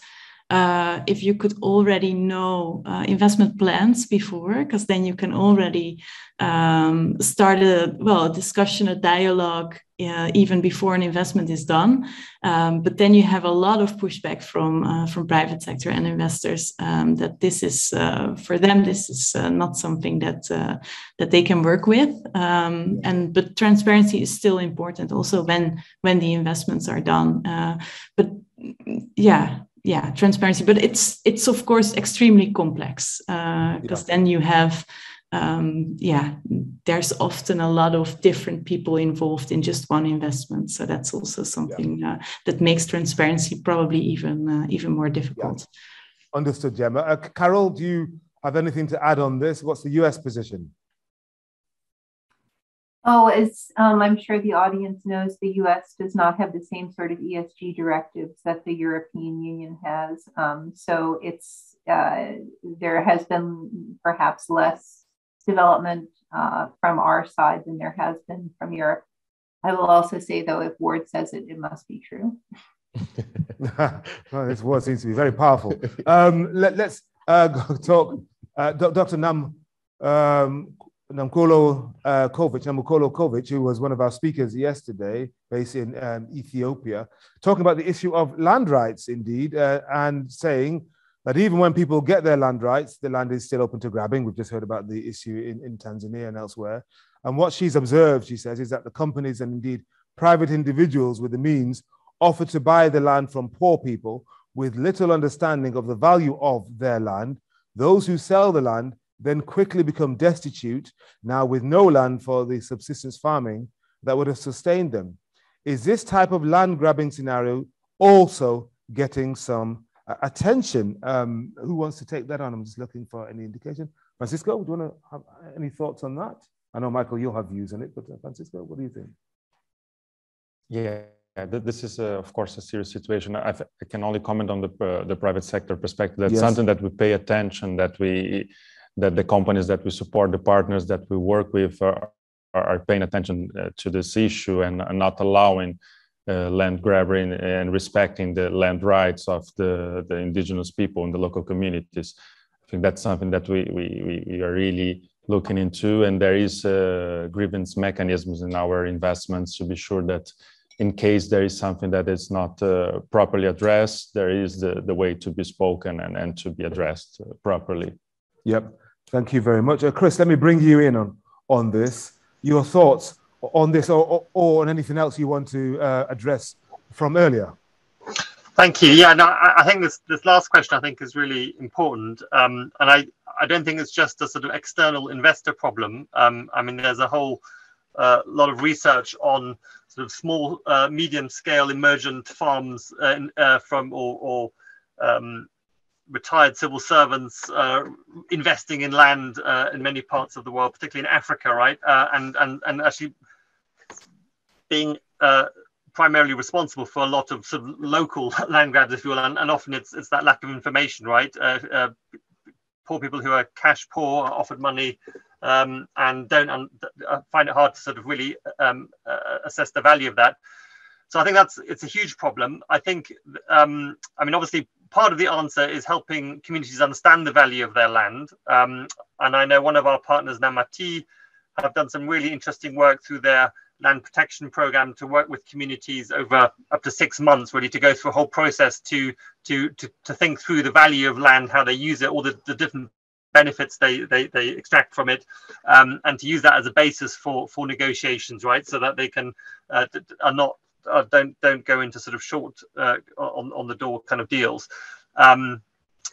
uh, if you could already know uh, investment plans before, because then you can already um, start a well a discussion, a dialogue uh, even before an investment is done. Um, but then you have a lot of pushback from uh, from private sector and investors um, that this is uh, for them this is uh, not something that that they can work with. Um, and but transparency is still important also when when the investments are done. but yeah yeah transparency but it's it's of course extremely complex because uh, yeah. then you have um, yeah there's often a lot of different people involved in just one investment so that's also something yeah. uh, that makes transparency probably even uh, even more difficult yeah. understood gemma uh, Karol do you have anything to add on this what's the us position Oh, as um, I'm sure the audience knows, the US does not have the same sort of ESG directives that the European Union has. Um, so it's uh, there has been perhaps less development uh, from our side than there has been from Europe. I will also say, though, if Ward says it, it must be true. well, this Ward seems to be very powerful. Um, let, us uh, talk. Uh, Dr. Nam um, Namkolo uh, Covic, Namukolo Covic, who was one of our speakers yesterday, based in um, Ethiopia, talking about the issue of land rights, indeed, uh, and saying that even when people get their land rights, the land is still open to grabbing. We've just heard about the issue in, in Tanzania and elsewhere. And what she's observed, she says, is that the companies and indeed private individuals with the means offer to buy the land from poor people with little understanding of the value of their land. Those who sell the land then quickly become destitute, now with no land for the subsistence farming that would have sustained them. Is this type of land grabbing scenario also getting some uh, attention? Um, who wants to take that on? I'm just looking for any indication. Francisco, do you want to have any thoughts on that? I know, Michael, you'll have views on it, but uh, Francisco, what do you think? Yeah, this is, uh, of course, a serious situation. I, I can only comment on the, uh, the private sector perspective. That's yes. something that we pay attention, that we that the companies that we support, the partners that we work with are, are paying attention uh, to this issue and not allowing uh, land grabbing and respecting the land rights of the, the indigenous people in the local communities. I think that's something that we, we, we are really looking into and there is uh, grievance mechanisms in our investments to be sure that in case there is something that is not uh, properly addressed, there is the, the way to be spoken and, and to be addressed uh, properly. Yep. Thank you very much. Uh, Chris, let me bring you in on, on this. Your thoughts on this or, or, or on anything else you want to uh, address from earlier? Thank you. Yeah, no, I, think this this last question I think is really important, um, and I I don't think it's just a sort of external investor problem. Um, I mean, there's a whole uh, lot of research on sort of small, uh, medium scale emergent farms uh, uh, from or, or um, retired civil servants uh, investing in land uh, in many parts of the world, particularly in Africa, right? Uh, and and and actually being uh, primarily responsible for a lot of sort of local land grabs, if you will, and, and often it's it's that lack of information, right? Uh, uh, poor people who are cash poor are offered money um, and don't un- find it hard to sort of really um, assess the value of that. So I think that's it's a huge problem. I think, um, I mean, obviously part of the answer is helping communities understand the value of their land. Um, and I know one of our partners, Namati, have done some really interesting work through their land protection program to work with communities over up to six months, really to go through a whole process to to to, to think through the value of land, how they use it, all the, the different benefits they, they, they extract from it, um, and to use that as a basis for for negotiations, right? So that they can uh, are not uh, don't don't go into sort of short uh, on on the door kind of deals. Um,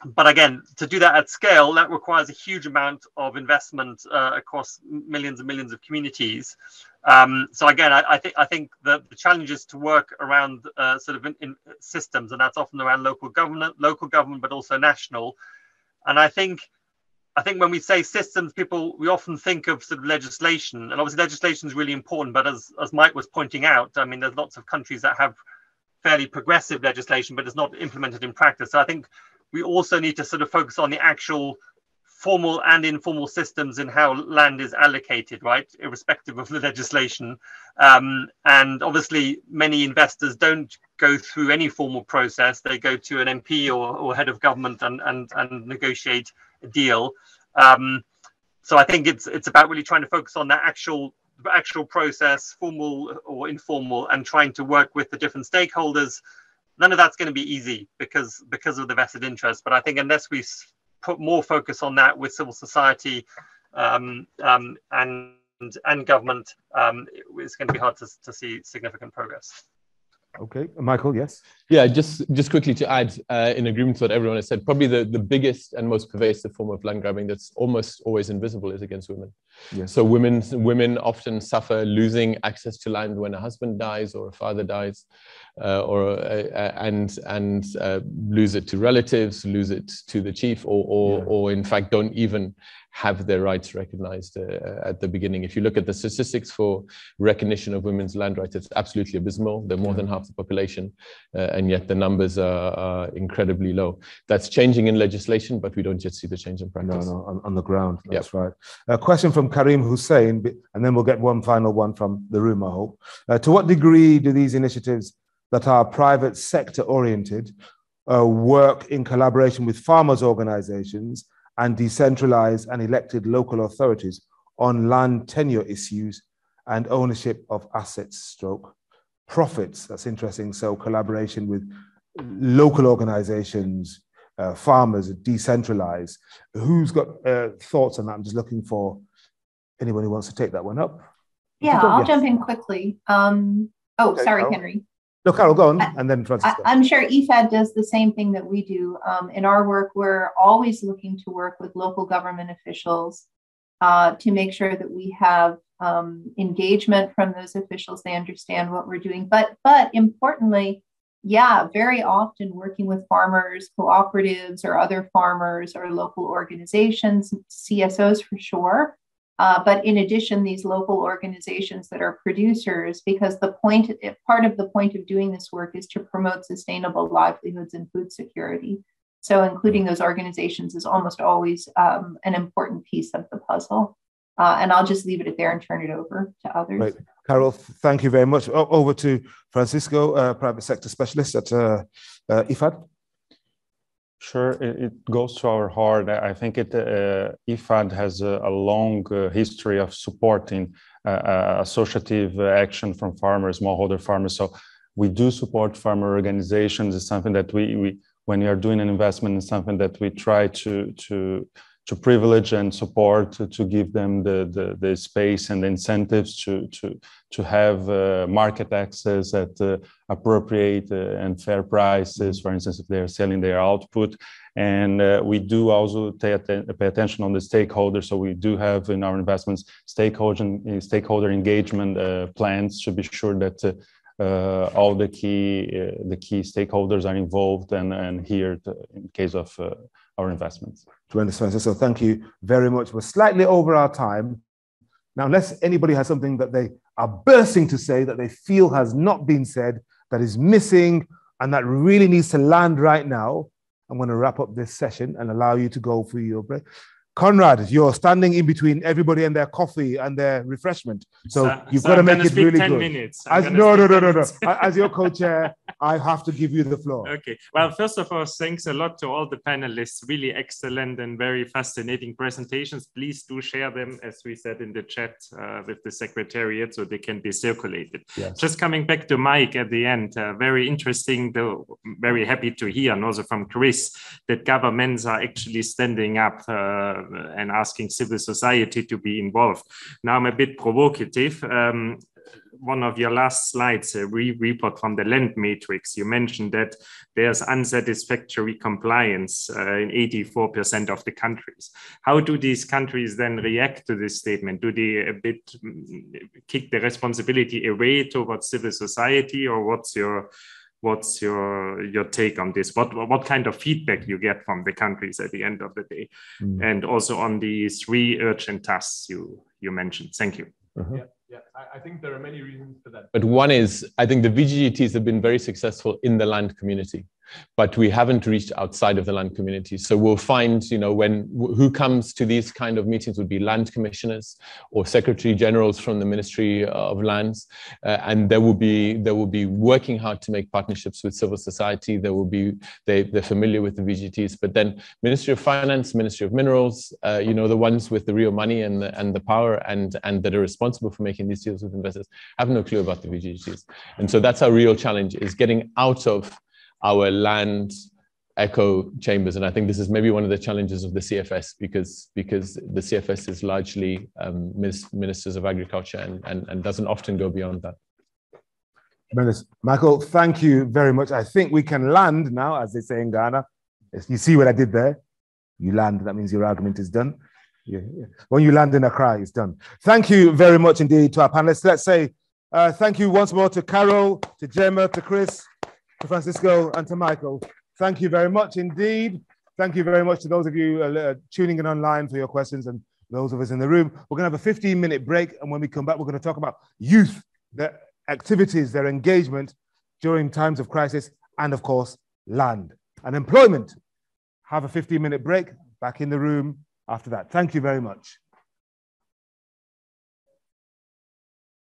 but again, to do that at scale, that requires a huge amount of investment uh, across millions and millions of communities. Um, so again, I, I, think I think the, the challenge is to work around uh, sort of in, in systems, and that's often around local government, local government, but also national. And I think I think when we say systems, people we often think of sort of legislation, and obviously legislation is really important. But as as Mike was pointing out, I mean, there's lots of countries that have fairly progressive legislation, but it's not implemented in practice. So I think we also need to sort of focus on the actual formal and informal systems in how land is allocated, right, irrespective of the legislation. Um, and obviously, many investors don't go through any formal process. They go to an MP or, or head of government and, and, and negotiate deal. Um, so I think it's it's about really trying to focus on that actual actual process, formal or informal, and trying to work with the different stakeholders. None of that's going to be easy because because of the vested interest. But I think unless we put more focus on that with civil society um, um, and and government, um, it's going to be hard to, to see significant progress. Okay, Michael, yes. Yeah, just just quickly to add, uh, in agreement with what everyone has said, probably the, the biggest and most pervasive form of land grabbing that's almost always invisible is against women. Yes. So women women often suffer losing access to land when a husband dies or a father dies, uh, or uh, uh and and uh, lose it to relatives, lose it to the chief, or or, yeah. or in fact don't even have their rights recognized uh, at the beginning. If you look at the statistics for recognition of women's land rights, it's absolutely abysmal. They're more than half the population, uh, and yet the numbers are, are, incredibly low. That's changing in legislation, but we don't yet see the change in practice. No, no, on, on the ground. That's yep. right. A question from Karim Hussein, and then we'll get one final one from the room, I hope. Uh, to what degree do these initiatives that are private sector oriented uh, work in collaboration with farmers' organizations and decentralized and elected local authorities on land tenure issues and ownership of assets stroke profits. That's interesting. So collaboration with local organizations uh, farmers decentralized. Who's got uh, thoughts on that? I'm just looking for anyone who wants to take that one up. Yeah i'll yes. jump in quickly. Um, oh okay, sorry henry no, Karol, go on, and then Francisco. I, am sure IFAD does the same thing that we do. Um, in our work, we're always looking to work with local government officials uh, to make sure that we have um, engagement from those officials. They understand what we're doing. But, but importantly, yeah, very often working with farmers, cooperatives, or other farmers or local organizations, CSOs for sure. Uh, but in addition, these local organizations that are producers, because the point, part of the point of doing this work is to promote sustainable livelihoods and food security. So, including those organizations is almost always um, an important piece of the puzzle. Uh, and I'll just leave it at there and turn it over to others. Right. Karol, thank you very much. O- over to Francisco, uh, private sector specialist at uh, uh IFAD. Sure, it, it, goes to our heart. I think it uh, IFAD has a, a long uh, history of supporting uh, uh associative action from farmers, smallholder farmers. So we do support farmer organizations. It's something that we, we when you are doing an investment, it's something that we try to to to privilege and support to, to give them the, the, the space and the incentives to to to have uh, market access at uh, appropriate uh, and fair prices for instance if they're selling their output. And uh, we do also pay, pay attention on the stakeholders. So we do have in our investments stakeholder stakeholder engagement uh, plans to be sure that uh, Uh, all the key uh, the key stakeholders are involved and and here to, in case of uh, our investments. Tremendous, Francis. So thank you very much. We're slightly over our time. Now, unless anybody has something that they are bursting to say that they feel has not been said, that is missing, and that really needs to land right now, I'm going to wrap up this session and allow you to go for your break. Conrad, you're standing in between everybody and their coffee and their refreshment. So, so you've so got to make it really 10 good. Minutes. As, no, no, no, no, no. As your co-chair, I have to give you the floor. Okay. Well, first of all, thanks a lot to all the panelists. Really excellent and very fascinating presentations. Please do share them, as we said in the chat, uh, with the secretariat so they can be circulated. Yes. Just coming back to Mike at the end, uh, very interesting, though very happy to hear, and also from Chris, that governments are actually standing up uh, and asking civil society to be involved. Now I'm a bit provocative. Um, one of your last slides, a re report from the land matrix, you mentioned that there's unsatisfactory compliance uh, in 84% of the countries. How do these countries then react to this statement? Do they a bit mm, kick the responsibility away towards civil society, or what's your what's your your take on this what what kind of feedback you get from the countries at the end of the day mm. and also on the three urgent tasks you you mentioned thank you uh-huh. yeah, yeah. I, I, think there are many reasons for that but one is i think the VGGTs have been very successful in the land community but we haven't reached outside of the land community. So we'll find, you know, when who comes to these kind of meetings would be land commissioners or secretary generals from the Ministry of Lands, uh, and there will be there will be working hard to make partnerships with civil society. There will be they they're familiar with the VGGTs, but then Ministry of Finance, Ministry of Minerals, uh, you know, the ones with the real money and the, and the power and and that are responsible for making these deals with investors have no clue about the VGGTs, and so that's our real challenge: is getting out of our land echo chambers. And I think this is maybe one of the challenges of the CFS because, because the CFS is largely um, ministers of agriculture and, and, and doesn't often go beyond that. Michael, thank you very much. I think we can land now, as they say in Ghana. You see what I did there? You land, that means your argument is done. Yeah, yeah. When you land in Accra, it's done. Thank you very much indeed to our panelists. Let's say uh, thank you once more to Karol, to Gemma, to Chris, Francisco and to Michael. Thank you very much indeed. Thank you very much to those of you uh, uh tuning in online for your questions and those of us in the room. We're going to have a 15 minute break. And when we come back, we're going to talk about youth, their activities, their engagement during times of crisis, and of course, land and employment. Have a 15 minute break. Back in the room after that. Thank you very much.